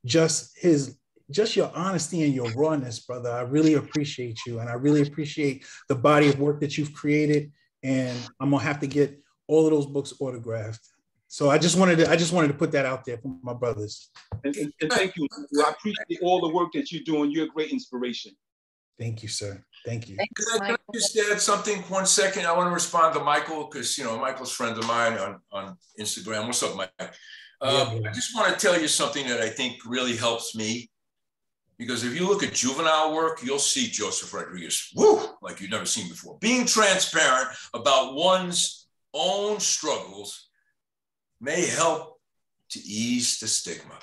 just his just your honesty and your rawness brother. I really appreciate you and i really appreciate the body of work that you've created. And i'm gonna have to get all of those books autographed. So I just wanted to I just wanted to put that out there for my brothers. And, and, and thank you. I appreciate all the work that you're doing. You're a great inspiration. Thank you, sir. Thank you. Thanks, Can I, can I just add something one second? I want to respond to Michael because you know Michael's friend of mine on, on Instagram. What's up, Mike? Um, I just want to tell you something that I think really helps me. Because if you look at juvenile work, you'll see Joseph Rodriguez, woo, like you've never seen before. Being transparent about one's own struggles may help to ease the stigma.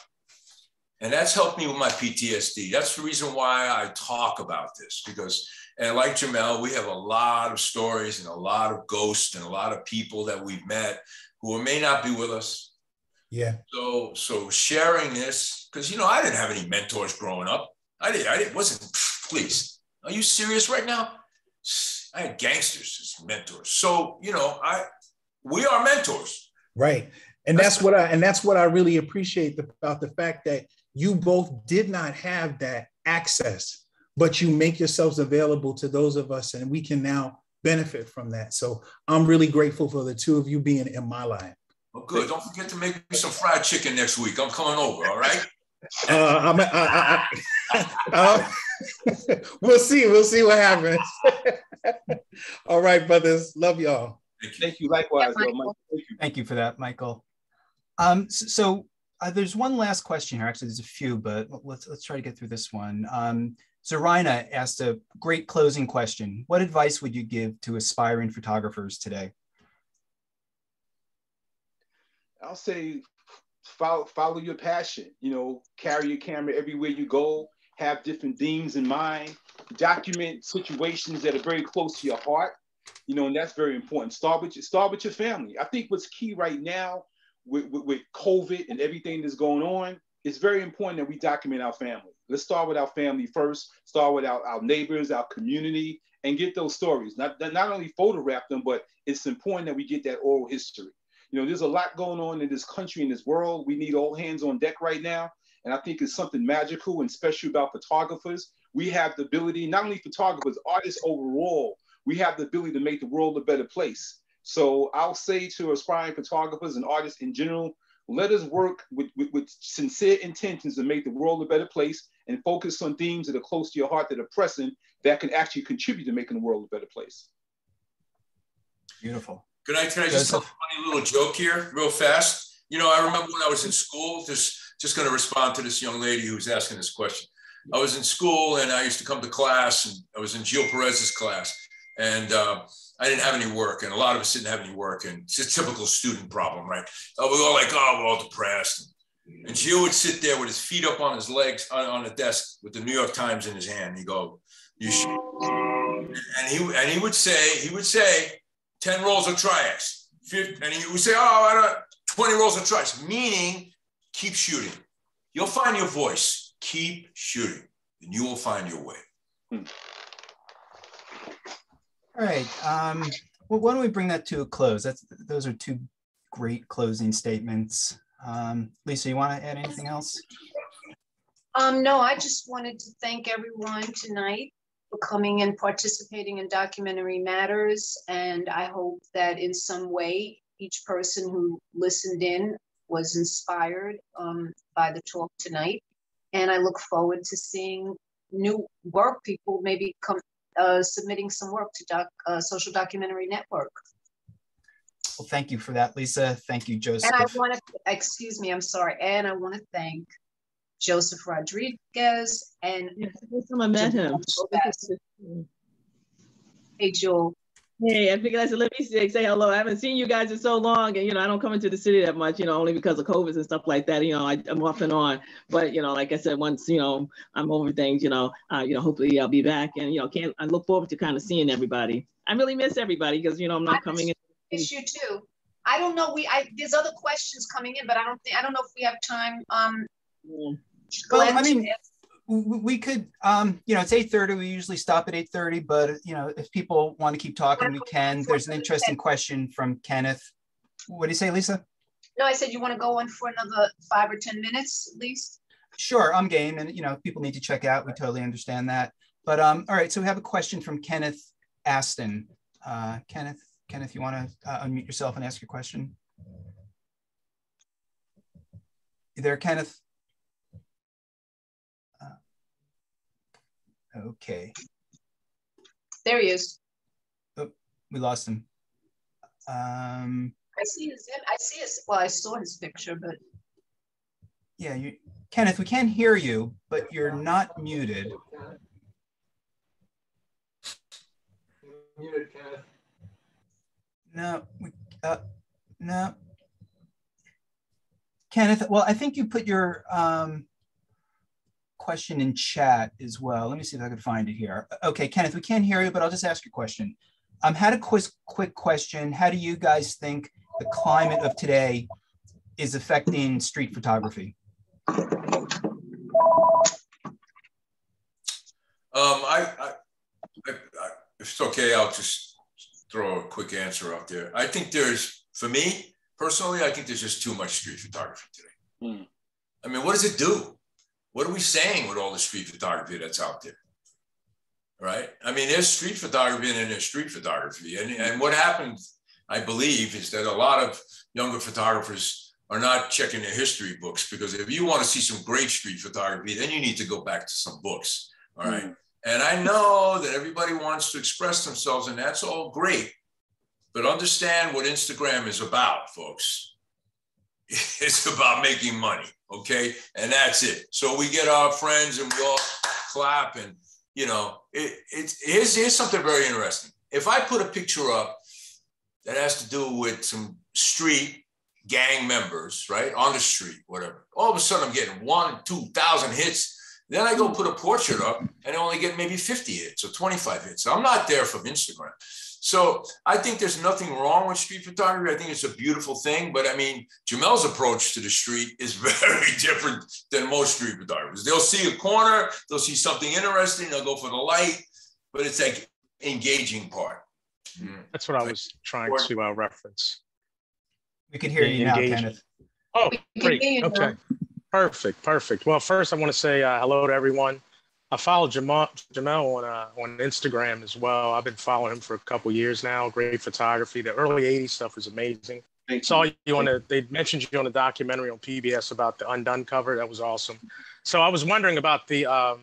And that's helped me with my PTSD. That's the reason why I talk about this because, and like Jamel, we have a lot of stories and a lot of ghosts and a lot of people that we've met who may not be with us, yeah. So so sharing this because you know I didn't have any mentors growing up. I didn't. I didn't. Wasn't. Please, are you serious right now? I had gangsters as mentors. So you know I we are mentors. Right. And that's, what I and that's what I really appreciate about the fact that you both did not have that access, but you make yourselves available to those of us, and we can now benefit from that. So I'm really grateful for the two of you being in my life. Well, good. Don't forget to make me some fried chicken next week. I'm coming over. All right. Uh, I'm, I, I, uh, [LAUGHS] [LAUGHS] we'll see. We'll see what happens. [LAUGHS] all right, brothers. Love y'all. Thank you. Thank you. Likewise, yeah, Thank you. Thank you for that, Michael. Um, so, so uh, there's one last question here. Actually, there's a few, but let's let's try to get through this one. Um, Zarina asked a great closing question. What advice would you give to aspiring photographers today? I'll say follow follow your passion. You know, carry your camera everywhere you go. Have different themes in mind. Document situations that are very close to your heart. You know, and that's very important. Start with your, start with your family. I think what's key right now with, with, with COVID and everything that's going on, it's very important that we document our family. Let's start with our family first. Start with our, our neighbors, our community, and get those stories. Not not only photograph them, but it's important that we get that oral history. You know, there's a lot going on in this country, in this world. We need all hands on deck right now. And I think it's something magical and special about photographers. We have the ability, not only photographers, artists overall, we have the ability to make the world a better place. So I'll say to aspiring photographers and artists in general, let us work with, with, with, sincere intentions to make the world a better place and focus on themes that are close to your heart that are pressing that can actually contribute to making the world a better place. Beautiful. Can I, can I just tell a funny little joke here real fast? You know, I remember when I was in school, just, just going to respond to this young lady who was asking this question. I was in school and I used to come to class and I was in Gilles Peress's class and uh, I didn't have any work and a lot of us didn't have any work and it's a typical student problem, right? Uh, we all like, oh, we're all depressed. And Gio would sit there with his feet up on his legs on, on the desk with the New York Times in his hand. He'd go, you should. And he, and he would say, he would say, 10 rolls of Tri-X. And you would say, oh, I don't, 20 rolls of Tri-X, meaning keep shooting. You'll find your voice. Keep shooting, and you will find your way. Hmm. All right. Um, well, why don't we bring that to a close? That's those are two great closing statements. Um, Lisa, you want to add anything else? Um, no, I just wanted to thank everyone tonight for coming and participating in Documentary Matters. And I hope that in some way, each person who listened in was inspired um, by the talk tonight. And I look forward to seeing new work, people maybe come uh, submitting some work to doc, uh, Social Documentary Network. Well, thank you for that, Lisa. Thank you, Joseph. And I want to, excuse me, I'm sorry. And I want to thank Joseph Rodriguez, and yeah, I met him. Hey, Joel. Hey, I figured I said, let me say, say hello. I haven't seen you guys in so long, and you know, I don't come into the city that much, you know, only because of COVID and stuff like that. You know, I, am off and on, but you know, like I said, once you know I'm over things, you know, uh, you know, hopefully I'll be back, and you know, can't I look forward to kind of seeing everybody. I really miss everybody because you know I'm not I coming miss, in. Miss you too. I don't know. We I there's other questions coming in, but I don't think I don't know if we have time. Um, yeah. Well, I mean, we could, um, you know, it's 8.30. We usually stop at 8.30, but, you know, if people want to keep talking, we can. There's an interesting question from Kenneth. What do you say, Lisa? No, I said you want to go on for another five or 10 minutes at least? Sure, I'm game. And, you know, people need to check out. We totally understand that. But, um, all right, so we have a question from Kenneth Aston. Uh, Kenneth, Kenneth, you want to uh, unmute yourself and ask your question? You there, Kenneth? Okay. There he is. Oh, we lost him. Um, I see his. I see his. Well, I saw his picture, but yeah, you, Kenneth, we can't hear you, but you're not muted. Muted, Kenneth. No, we, uh, no. Kenneth, well, I think you put your um, question in chat as well. Let me see if I can find it here. Okay, Kenneth, we can't hear you, but I'll just ask your question. Um, had a quick, quick question. How do you guys think the climate of today is affecting street photography? Um, I, I, I, if it's okay, I'll just throw a quick answer out there. I think there's, for me personally, I think there's just too much street photography today. Mm. I mean, what does it do? What are we saying with all the street photography that's out there? Right? I mean, there's street photography and there's street photography. And, and what happened, I believe, is that a lot of younger photographers are not checking their history books because if you want to see some great street photography, then you need to go back to some books. All right. Mm. And I know that everybody wants to express themselves, and that's all great. But understand what Instagram is about, folks. [LAUGHS] It's about making money, okay? And that's it. So we get our friends and we all clap, and you know, it, it's here's, here's something very interesting. If I put a picture up that has to do with some street gang members, right, on the street, whatever, all of a sudden I'm getting one, two thousand hits then I go put a portrait up and I only get maybe 50 hits or 25 hits. I'm not there from Instagram. So I think there's nothing wrong with street photography. I think it's a beautiful thing. But I mean, Jamel's approach to the street is [LAUGHS] very different than most street photographers. They'll see a corner, they'll see something interesting, they'll go for the light, but it's like engaging part. Mm. That's what I was trying to uh, reference. We can hear you now, Kenneth. Oh, great. Okay. Perfect, perfect. Well, first I want to say uh, hello to everyone. I follow Jamal Jamel on uh, on Instagram as well. I've been following him for a couple years now. Great photography. The early '80s stuff is amazing. Thank Saw you, you on the. They mentioned you on a documentary on PBS about the Undone cover. That was awesome. So I was wondering about the. Um,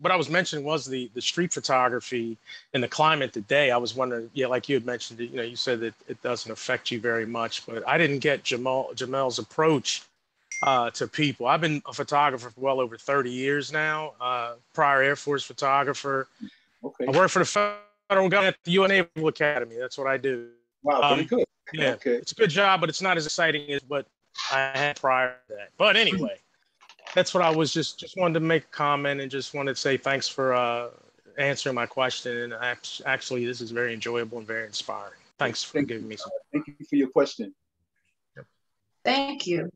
what I was mentioning was the the street photography and the climate today. I was wondering, yeah, like you had mentioned, you know, you said that it doesn't affect you very much, but I didn't get Jamal Jamel's approach uh, to people. I've been a photographer for well over 30 years now, uh, prior Air Force photographer. Okay. I work for the federal government at the UN Naval Academy. That's what I do. Wow, um, good. [LAUGHS] Yeah, okay. it's a good job, but it's not as exciting as what I had prior to that. But anyway, that's what I was just just wanted to make a comment and just wanted to say thanks for uh, answering my question. And actually, this is very enjoyable and very inspiring. Thanks for Thank giving me some. Thank you for your question. Thank you.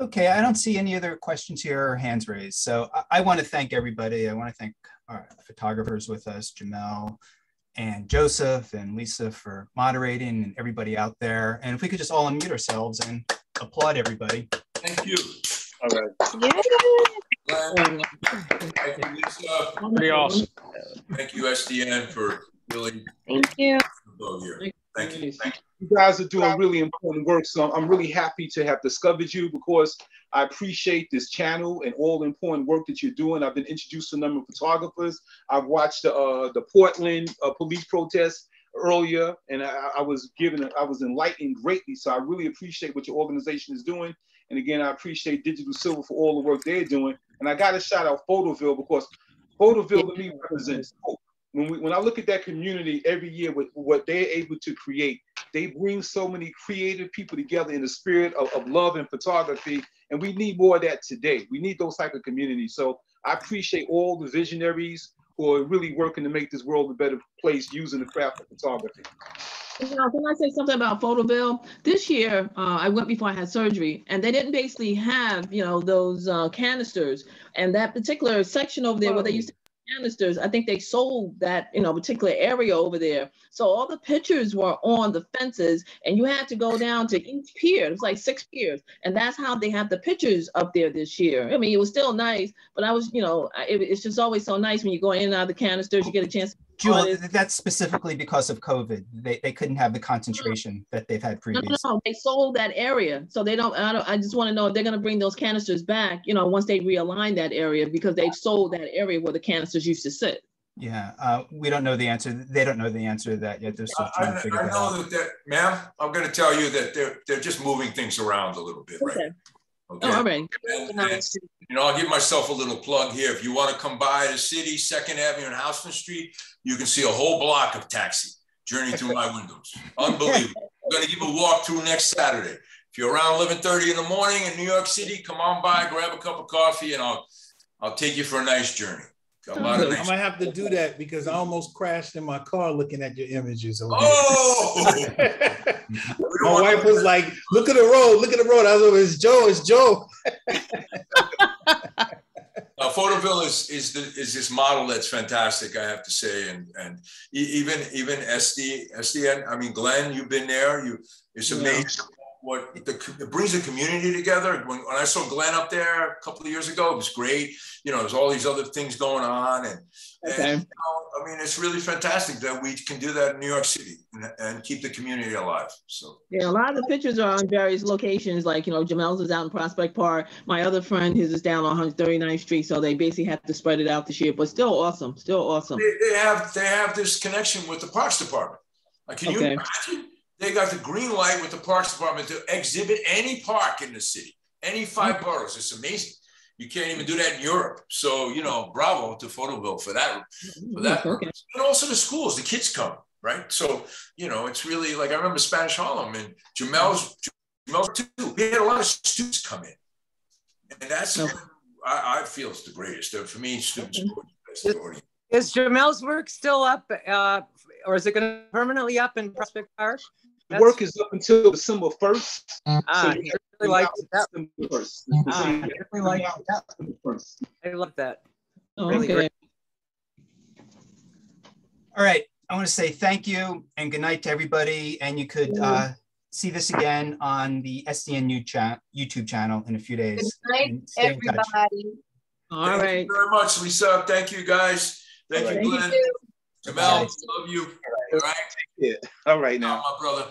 Okay, I don't see any other questions here or hands raised. So I, I want to thank everybody. I want to thank our photographers with us, Jamel and Joseph and Lisa for moderating and everybody out there. And if we could just all unmute ourselves and applaud everybody. Thank you. All right. Thank you, Lisa. Pretty awesome. Thank you, SDN, for really. Thank you. Thank you. Thank you. You guys are doing really important work. So I'm really happy to have discovered you because I appreciate this channel and all the important work that you're doing. I've been introduced to a number of photographers. I've watched the, uh, the Portland uh, police protests earlier, and I, I was given, I was enlightened greatly. So I really appreciate what your organization is doing. And again, I appreciate Digital Silver for all the work they're doing. And I got to shout out Photoville because Photoville to me represents hope when we when I look at that community every year with what they're able to create, they bring so many creative people together in the spirit of, of love and photography. And we need more of that today. We need those type of communities. So I appreciate all the visionaries who are really working to make this world a better place using the craft of photography. You know, can I say something about Photoville? This year, uh, I went before I had surgery, and they didn't basically have, you know, those uh, canisters. And that particular section over there where they used to canisters. I think they sold that, you know, particular area over there. So all the pictures were on the fences and you had to go down to each pier. It was like six piers. And that's how they have the pictures up there this year. I mean, it was still nice, but I was, you know, it, it's just always so nice when you go in and out of the canisters, you get a chance Jewel, that's specifically because of COVID. They, they couldn't have the concentration that they've had previously. No, no, no, they sold that area. So they don't, I don't, I just want to know if they're going to bring those canisters back, you know, once they realign that area because they've sold that area where the canisters used to sit. Yeah, uh, we don't know the answer. They don't know the answer to that yet. They're still trying I, to figure I that know out. that, that, ma'am, I'm going to tell you that they're they're just moving things around a little bit, right? Okay. Okay. Oh, all right. And- and, you know, I'll give myself a little plug here. If you want to come by the city, Second Avenue and Houston Street, you can see a whole block of taxi journeying through my windows. Unbelievable. I'm going to give a walkthrough next Saturday. If you're around 11:30 in the morning in New York City, come on by, grab a cup of coffee, and I'll I'll take you for a nice journey. A lot of I might have to do that because I almost crashed in my car looking at your images. over [LAUGHS] Oh! my wife was like, "Look at the road! Look at the road!" I was like, "It's Joe! It's Joe!" [LAUGHS] Uh, Photoville is is the, is this model that's fantastic, I have to say, and and even even SD SDN. I mean, Glenn, you've been there. You it's Yeah. amazing what the, it brings the community together. When, when I saw Glenn up there a couple of years ago, it was great. You know, there's all these other things going on, and, Okay. and you know, I mean, it's really fantastic that we can do that in New York City and, and keep the community alive. So Yeah, a lot of the pictures are on various locations. Like, you know, Jamel's is out in Prospect Park. My other friend, his is down on 139th Street. So they basically have to spread it out this year, but still awesome. Still awesome. they, they have they have this connection with the Parks Department. Like, can you imagine? They got the green light with the Parks Department to exhibit any park in the city, any five mm. boroughs. It's amazing. You can't even do that in Europe. So you know, bravo to Photoville for that for that. Okay. And also the schools, the kids come right. So you know, it's really like I remember Spanish Harlem and Jamel's Jamel's too. He had a lot of students come in, and that's Okay. I, I feel it's the greatest. For me, students. are always the best. Is Jamel's work still up, uh, or is it going to permanently up in Prospect Park? The work is up until December first. Ah, I really like that. December first. Ah, I really like that. First. I love that. Oh, Really okay. great. All right, I want to say thank you and good night to everybody. And you could uh, see this again on the SDN new chat YouTube channel in a few days. Good days. night, And stay in touch. everybody. All Thank right. you very much, Lisa. Thank you, guys. Thank All you, right. Glenn. Thank you. Jamel, love you. All right, Yeah. All right now. my brother.